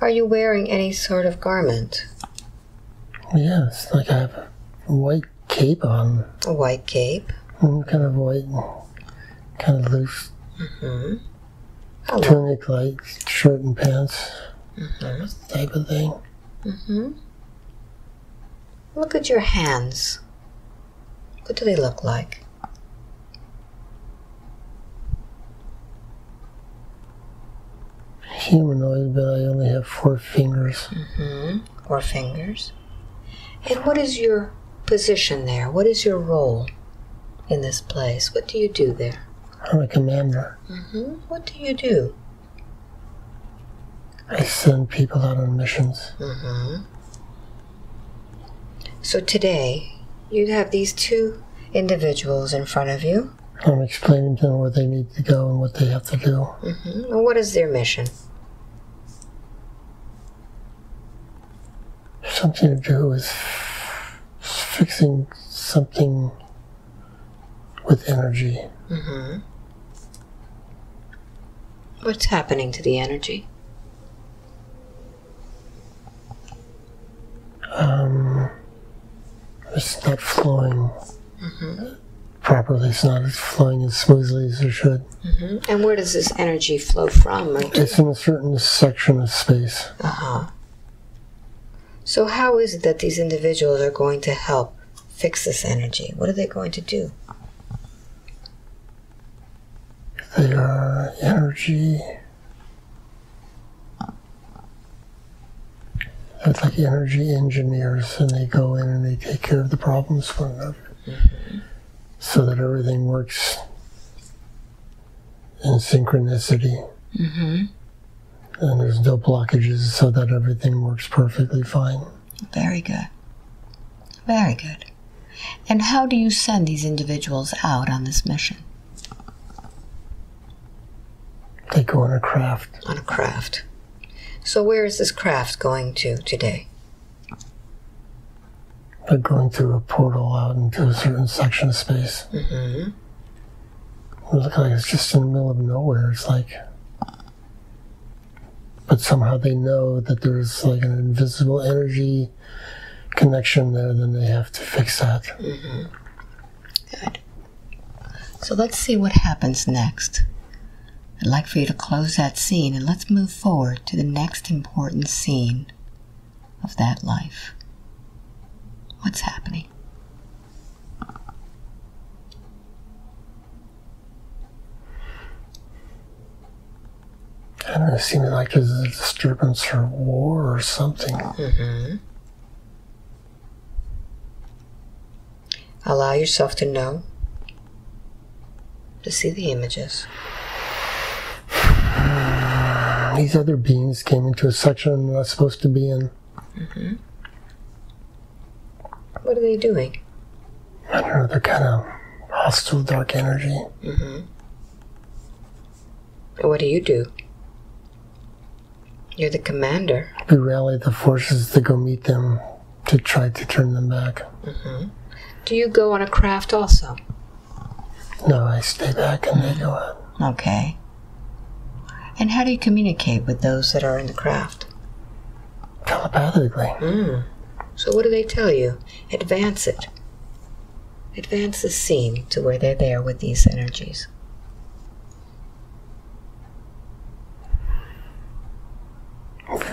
Are you wearing any sort of garment? Yes, like I have a white cape on. A white cape? Mm, Kind of white. Kind of loose. Mm-hmm. Tunic, like shirt and pants Mm-hmm. type of thing. Mm-hmm. Look at your hands. What do they look like? Humanoid, but I only have four fingers. Mm-hmm. Or fingers. And what is your position there? What is your role in this place? What do you do there? I'm a commander. Mm-hmm. What do you do? I send people out on missions. Mm-hmm. So today, you have these two individuals in front of you. I'm explaining to them where they need to go and what they have to do. Mm-hmm. And what is their mission? Something to do with fixing something with energy. Mm-hmm. What's happening to the energy? Um, it's not flowing Mm-hmm. properly. It's not flowing as smoothly as it should. Mm-hmm. And where does this energy flow from? It's in a certain section of space. uh-huh. So how is it that these individuals are going to help fix this energy? What are they going to do? They are energy It's like energy engineers, and they go in and they take care of the problems for another, so that everything works in synchronicity, Mm-hmm. and there's no blockages, so that everything works perfectly fine. Very good. Very good. And how do you send these individuals out on this mission? They go on a craft. On a craft. So, where is this craft going to today? They're going through a portal out into a certain section of space. Mm-hmm. It looks like it's just in the middle of nowhere. It's like, but somehow they know that there's like an invisible energy connection there. Then they have to fix that. Good. So, let's see what happens next. I'd like for you to close that scene and let's move forward to the next important scene of that life. What's happening? And it seems like there's a disturbance or war or something. Mm-hmm. Allow yourself to know, to see the images. These other beings came into a section I'm not supposed to be in. What are they doing? I don't know. They're kind of hostile, dark energy. Mm-hmm. And what do you do? You're the commander. We rally the forces to go meet them to try to turn them back. Do you go on a craft also? No, I stay back and they go out. Okay. And how do you communicate with those that are in the craft? telepathically. Mm. So what do they tell you? Advance it. Advance the scene to where they're there with these energies.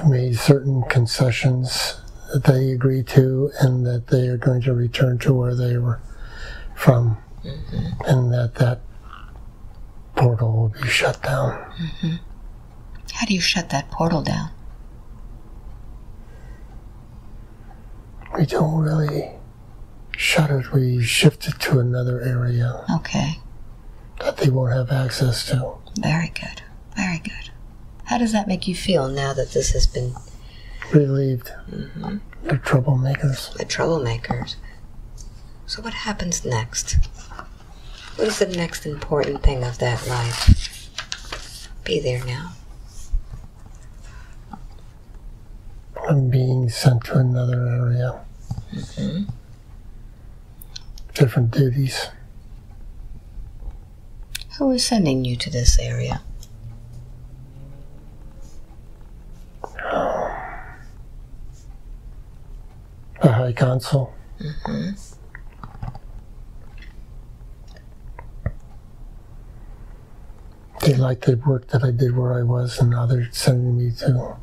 Made certain concessions that they agree to, and that they are going to return to where they were from, and that that portal will be shut down. How do you shut that portal down? We don't really shut it. We shift it to another area Okay. that they won't have access to. Very good. Very good. How does that make you feel now that this has been Relieved. Mm-hmm. They're troublemakers. the troublemakers? So what happens next? What is the next important thing of that life? Be there now. I'm being sent to another area. Different duties. Who is sending you to this area? The High Council. Mm-hmm. They liked the work that I did where I was, and now they're sending me to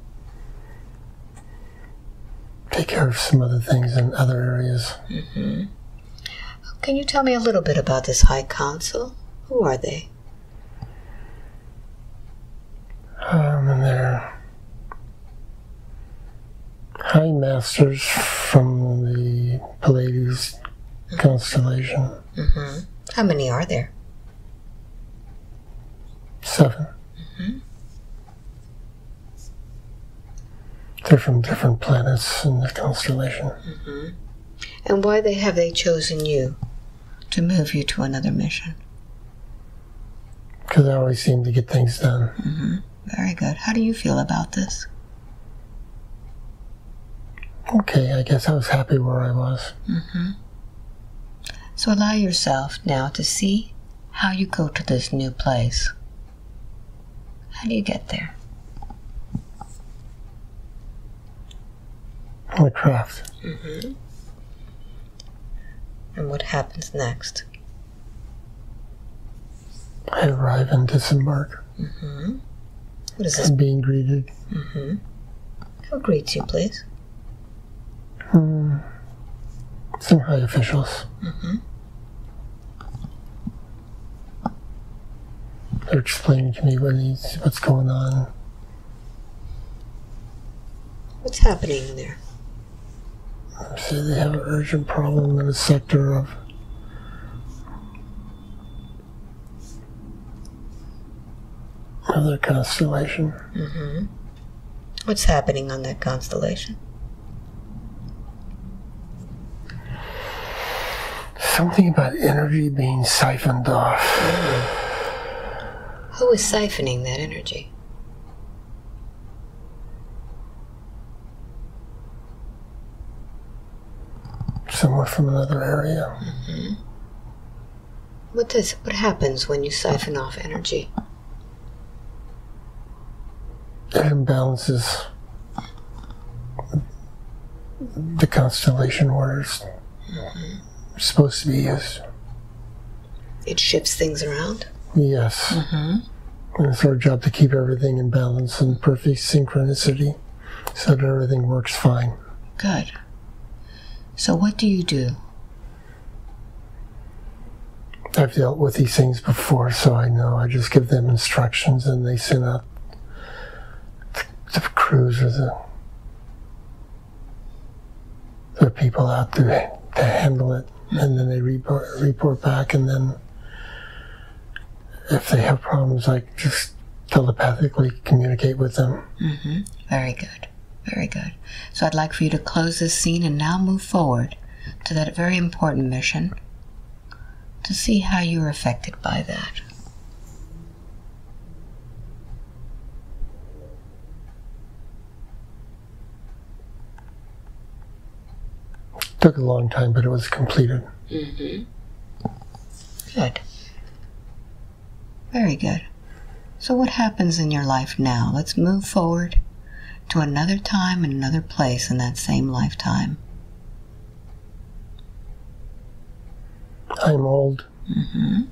take care of some other things in other areas. Can you tell me a little bit about this High Council? Who are they? Um, they're high masters from the Pleiades constellation. Mm-hmm. How many are there? 7 They're from different planets in the constellation. Mm-hmm. And why they have they chosen you to move you to another mission? Because I always seem to get things done. Mm-hmm. Very good. How do you feel about this? Okay, I guess I was happy where I was. Mm-hmm. So allow yourself now to see how you go to this new place. How do you get there? On a craft. Mm-hmm. And what happens next? I arrive and disembark. Mm-hmm. What is this? I'm being greeted. Mm-hmm. Who greets you, please? Hmm. Some high officials. they're explaining to me what what's going on. What's happening there? Say they have an urgent problem in a sector of of their constellation. Mm-hmm. What's happening on that constellation? Something about energy being siphoned off. Who is siphoning that energy? Someone from another area. What does what happens when you siphon off energy? It imbalances the constellation where it's supposed to be used. It shifts things around. Yes. Mm-hmm. And it's our job to keep everything in balance and perfect synchronicity so that everything works fine. Good. So what do you do? I've dealt with these things before, so I know. I just give them instructions and they send out the, the crews or the, the people out to, to handle it. And then they report, report back, and then if they have problems, I just telepathically communicate with them. Mm-hmm. Very good. Very good. So I'd like for you to close this scene and now move forward to that very important mission to see how you're affected by that. took a long time, but it was completed. Mm-hmm. Good. Very good. So, what happens in your life now? Let's move forward to another time and another place in that same lifetime. I'm old. Mm-hmm.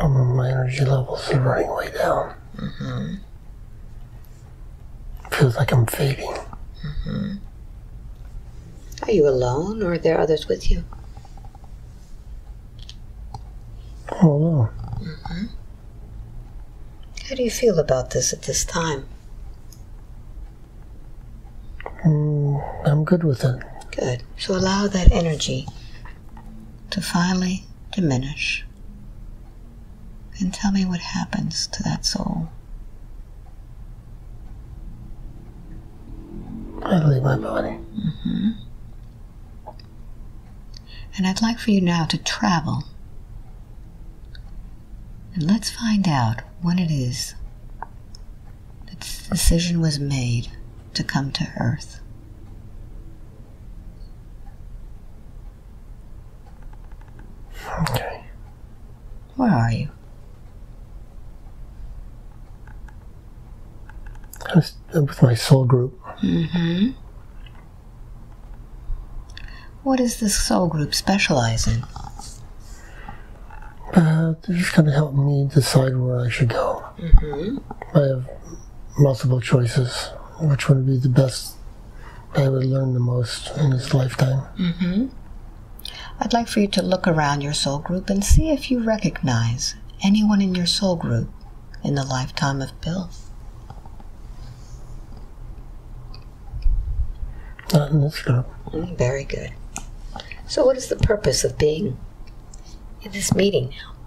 Um, my energy levels are running way down. Mm-hmm. Feels like I'm fading. Mm-hmm. Are you alone or are there others with you? Oh no. Mm-hmm. How do you feel about this at this time? Mm, I'm good with it. Good. So allow that energy to finally diminish. And tell me what happens to that soul. I leave my body. Mm-hmm. And I'd like for you now to travel. And let's find out when it is that this decision was made to come to Earth. Okay. Where are you? I was with my soul group. Mm-hmm. What does this soul group specialize in? Uh, they're just going to help me decide where I should go. Mm-hmm. I have multiple choices. Which one would be the best? I would learn the most in this lifetime. Mm-hmm. I'd like for you to look around your soul group and see if you recognize anyone in your soul group in the lifetime of Bill. Not in this group. Mm, very good. So, what is the purpose of being in this meeting now?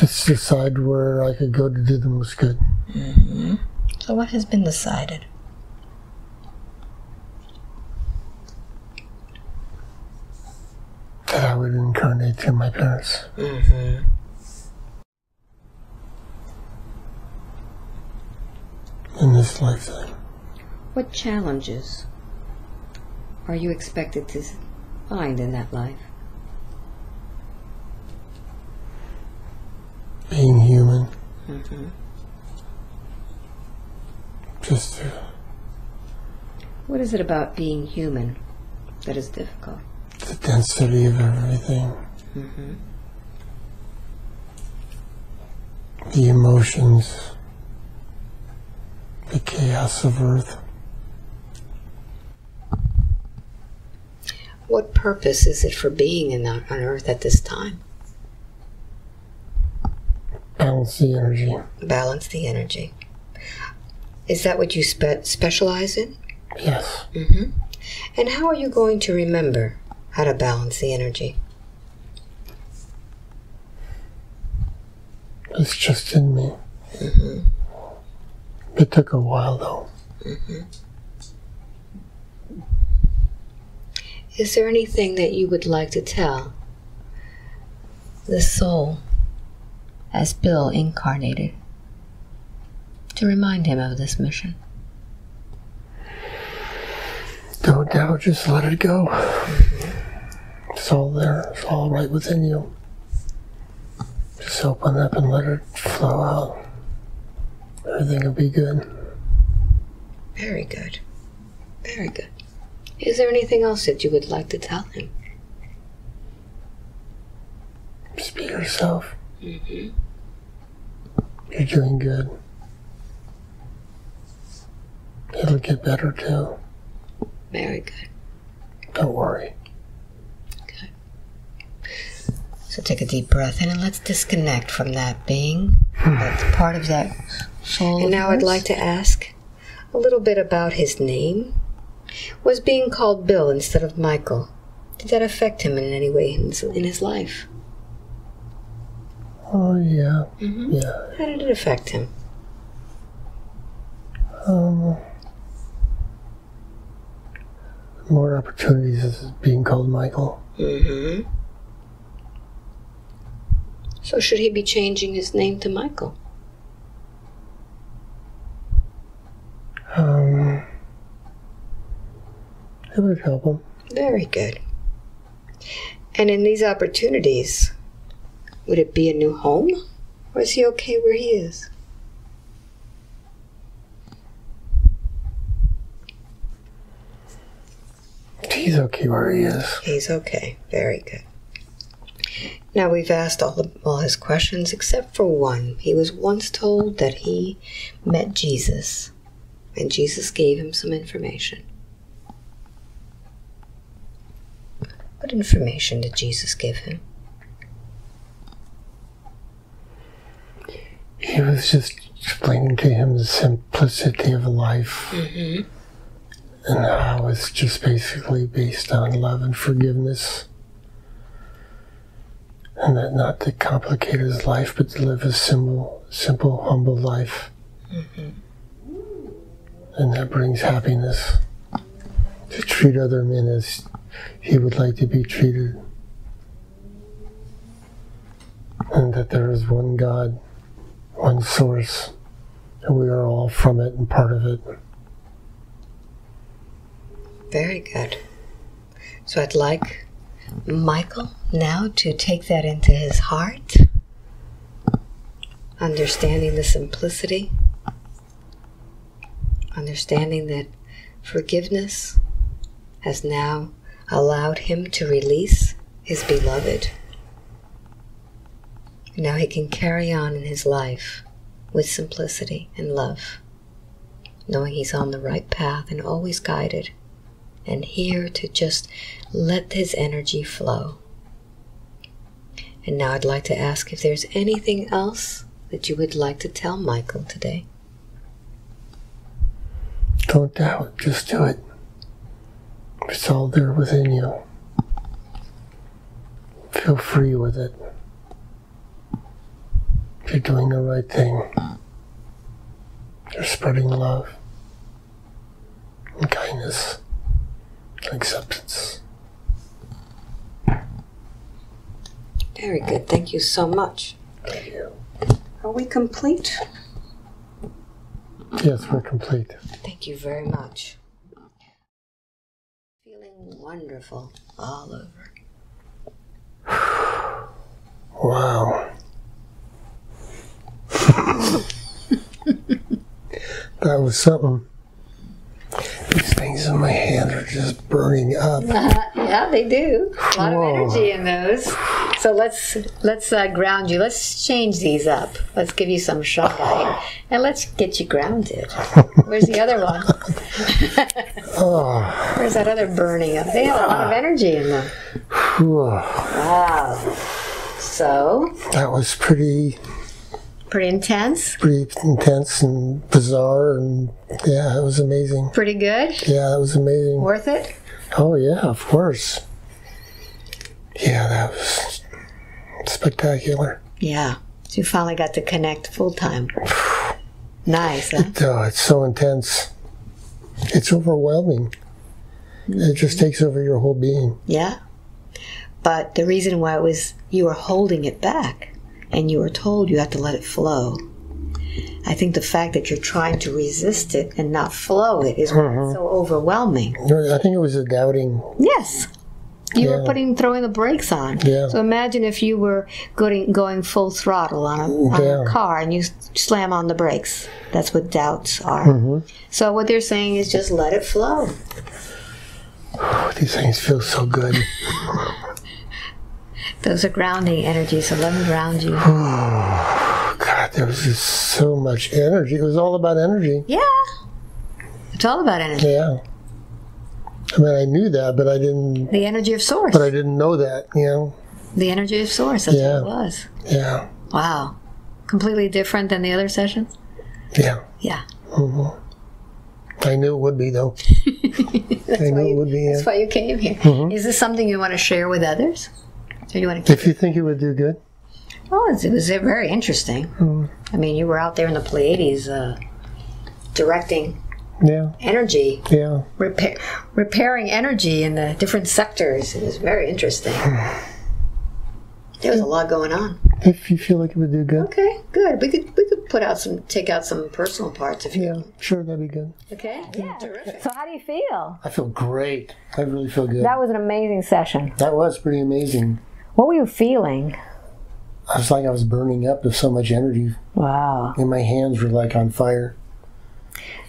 Just decide where I could go to do the most good. Mm-hmm. So, what has been decided? That I would incarnate to my parents. Mm-hmm. in this lifetime. What challenges are you expected to find in that life? Being human, Mm-hmm. just to, What is it about being human that is difficult? the density of everything, Mm-hmm. the emotions, the chaos of Earth. what purpose is it for being in on Earth at this time? Balance the energy. Balance the energy. Is that what you spe- specialize in? Yes. Mm-hmm. And how are you going to remember how to balance the energy? It's just in me. It took a while though. Is there anything that you would like to tell the soul as Bill incarnated to remind him of this mission? Don't doubt, just let it go. It's all there. It's all right within you. Just open up and let it flow out. Everything will be good. Very good. Very good. Is there anything else that you would like to tell him? Just be yourself. Mm-hmm. You're doing good. It'll get better too. Very good. Don't worry. So take a deep breath in and let's disconnect from that being. That's part of that soul. And now I'd like to ask a little bit about his name. Was being called Bill instead of Michael, did that affect him in any way in his, in his life? Oh yeah, Mm-hmm. yeah. How did it affect him? Um, more opportunities as being called Michael. Mm-hmm. So should he be changing his name to Michael? Um, it would help him. Very good. And in these opportunities, would it be a new home? Or is he okay where he is? He's okay where he is. He's okay. Very good. Now we've asked all, the, all his questions except for one. He was once told that he met Jesus, and Jesus gave him some information. What information did Jesus give him? He was just explaining to him the simplicity of life Mm-hmm. and how it's just basically based on love and forgiveness. And that not to complicate his life, but to live a simple, simple, humble life. And that brings happiness. To treat other men as he would like to be treated. And that there is one God, one source, and we are all from it and part of it. Very good. So I'd like Michael now to take that into his heart, understanding the simplicity, understanding that forgiveness has now allowed him to release his beloved. Now he can carry on in his life with simplicity and love, knowing he's on the right path and always guided and here to just let his energy flow. And now I'd like to ask if there's anything else that you would like to tell Michael today. Don't doubt, just do it. It's all there within you. Feel free with it. You're doing the right thing. You're spreading love and kindness and acceptance. Very good. Thank you so much. Thank you. Are we complete? Yes, we're complete. Thank you very much. Feeling wonderful all over. Wow. that was something. These things in my hand are just burning up. yeah, they do. A lot Whoa. of energy in those. So let's let's uh, ground you. Let's change these up. Let's give you some shungite, and let's get you grounded. Where's the other one? Oh, Where's that other burning up? They have a lot of energy in them. Wow. So that was pretty pretty intense. pretty intense and bizarre, and yeah, it was amazing. Pretty good. Yeah, that was amazing. Worth it. Oh yeah, of course. Yeah, that was spectacular. Yeah. So you finally got to connect full time. Nice. Huh? Oh, it's so intense. It's overwhelming. It just mm-hmm. takes over your whole being. Yeah. But the reason why it was you were holding it back and you are told you have to let it flow. I think the fact that you're trying to resist it and not flow it is it's mm-hmm. so overwhelming. I think it was a doubting. Yes. You were putting throwing the brakes on. Yeah. So imagine if you were going going full throttle on a, on Yeah. a car and you slam on the brakes. That's what doubts are. Mm-hmm. So what they're saying is just let it flow. These things feel so good. Those are grounding energies, so let them ground you. Oh god, there was just so much energy. It was all about energy. Yeah. It's all about energy. Yeah. I mean, I knew that, but I didn't. The energy of source. But I didn't know that. You know. The energy of source. That's Yeah. what it was. Yeah. Wow. Completely different than the other sessions? Yeah. Yeah. I knew it would be though. I knew it would be. That's why you came here. Is Mm-hmm. this something you want to share with others? Or you want to keep If you think it would do good, Oh, it's- it was very interesting. Hmm. I mean, you were out there in the Pleiades uh, directing yeah, energy, yeah. repair, repairing energy in the different sectors. It was very interesting. There was a lot going on. If you feel like it would do good, Okay, good. We could we could put out some take out some personal parts if you yeah, sure, that'd be good. okay. Yeah, terrific. So how do you feel? I feel great. I really feel good. That was an amazing session. That was pretty amazing. What were you feeling? I was like I was burning up with so much energy, Wow. and my hands were like on fire.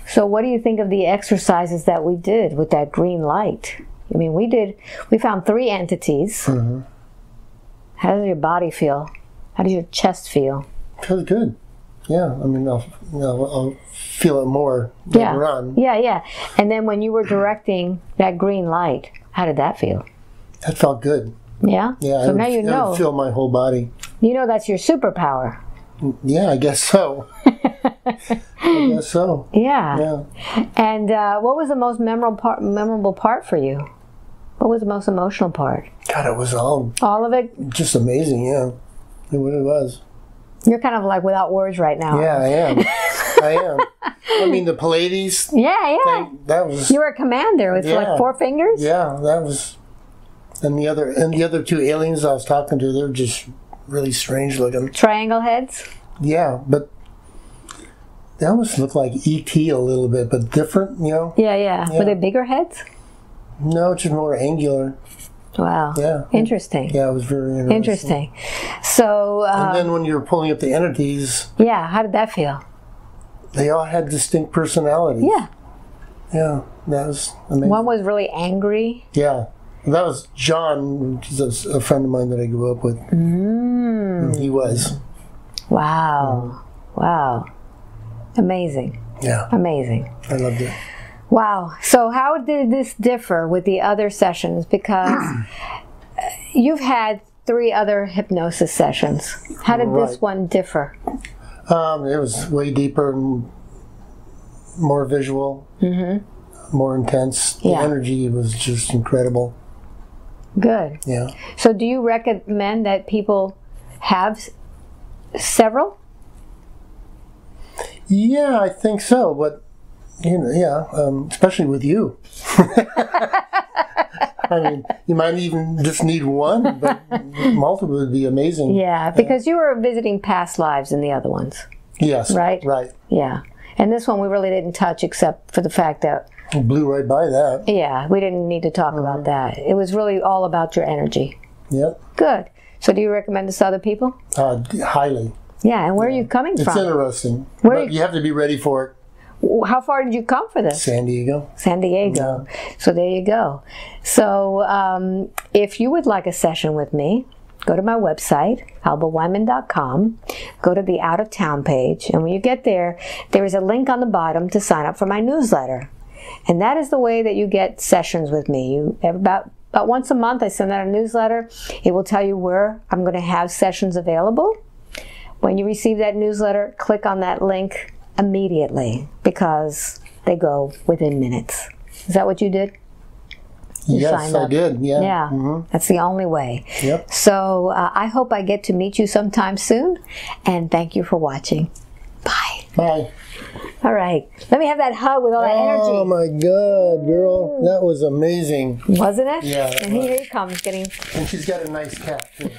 So what do you think of the exercises that we did with that green light? I mean, we did. We found three entities. Mhm. How does your body feel? How does your chest feel? Feels good. Yeah, I mean, I'll, you know, I'll feel it more Yeah. later on. Yeah, yeah. And then when you were directing that green light, how did that feel? That felt good. Yeah. Yeah, So I would, now you I would know. feel my whole body. You know that's your superpower. Yeah, I guess so. I guess so. Yeah. Yeah. And uh, what was the most memorable part? Memorable part for you? What was the most emotional part? God, it was all All of it. just amazing. Yeah, it really was. You're kind of like without words right now. Yeah, I am. I am. I mean, the Pleiades Yeah, yeah. thing, that was. You were a commander with Yeah. like four fingers. Yeah, that was. And the other and the other two aliens I was talking to, they're just really strange looking. Triangle heads. Yeah, but they almost look like ET a little bit, but different. You know? Yeah, yeah. Yeah. Were they bigger heads? No, just more angular. Wow. Yeah. Interesting. Yeah, it was very interesting. Interesting. So, And uh, then when you were pulling up the entities, yeah, how did that feel? they all had distinct personalities. Yeah. Yeah, that was amazing. One was really angry. Yeah, that was John, who's a, friend of mine that I grew up with. Mm. He was. Wow. Wow. Amazing. Yeah, Amazing. I loved it. Wow. So, how did this differ with the other sessions? Because you've had three other hypnosis sessions. How did this one differ? Um, it was way deeper and more visual, mm-hmm. more intense. The Yeah. energy was just incredible. Good. Yeah. So, do you recommend that people have s- several? Yeah, I think so. But you know, yeah, um, especially with you. I mean, you might even just need one, but multiple would be amazing. Yeah, because you were visiting past lives in the other ones. Yes. Right. Right. Yeah. And this one we really didn't touch except for the fact that, Blew right by that. yeah, we didn't need to talk about that. It was really all about your energy. Yep. Good. So, do you recommend this to other people? Uh, highly. Yeah, and where are you coming It's from? interesting. Where but you- you have to be ready for it. How far did you come for this? San Diego. San Diego. So there you go. So um, if you would like a session with me, go to my website, albaweinman.com, go to the out of town page, and when you get there, there is a link on the bottom to sign up for my newsletter. And that is the way that you get sessions with me. You about about once a month I send out a newsletter. It will tell you where I'm going to have sessions available. When you receive that newsletter, click on that link immediately because they go within minutes. Is that what you did? yes, I did. Yeah. Yeah, Mhm. that's the only way. Yep. So uh, I hope I get to meet you sometime soon, and thank you for watching. Bye. Bye. All right, let me have that hug with all that energy. Oh my God, girl, that was amazing. wasn't it? Yeah, And here he comes, getting And she's got a nice cat too.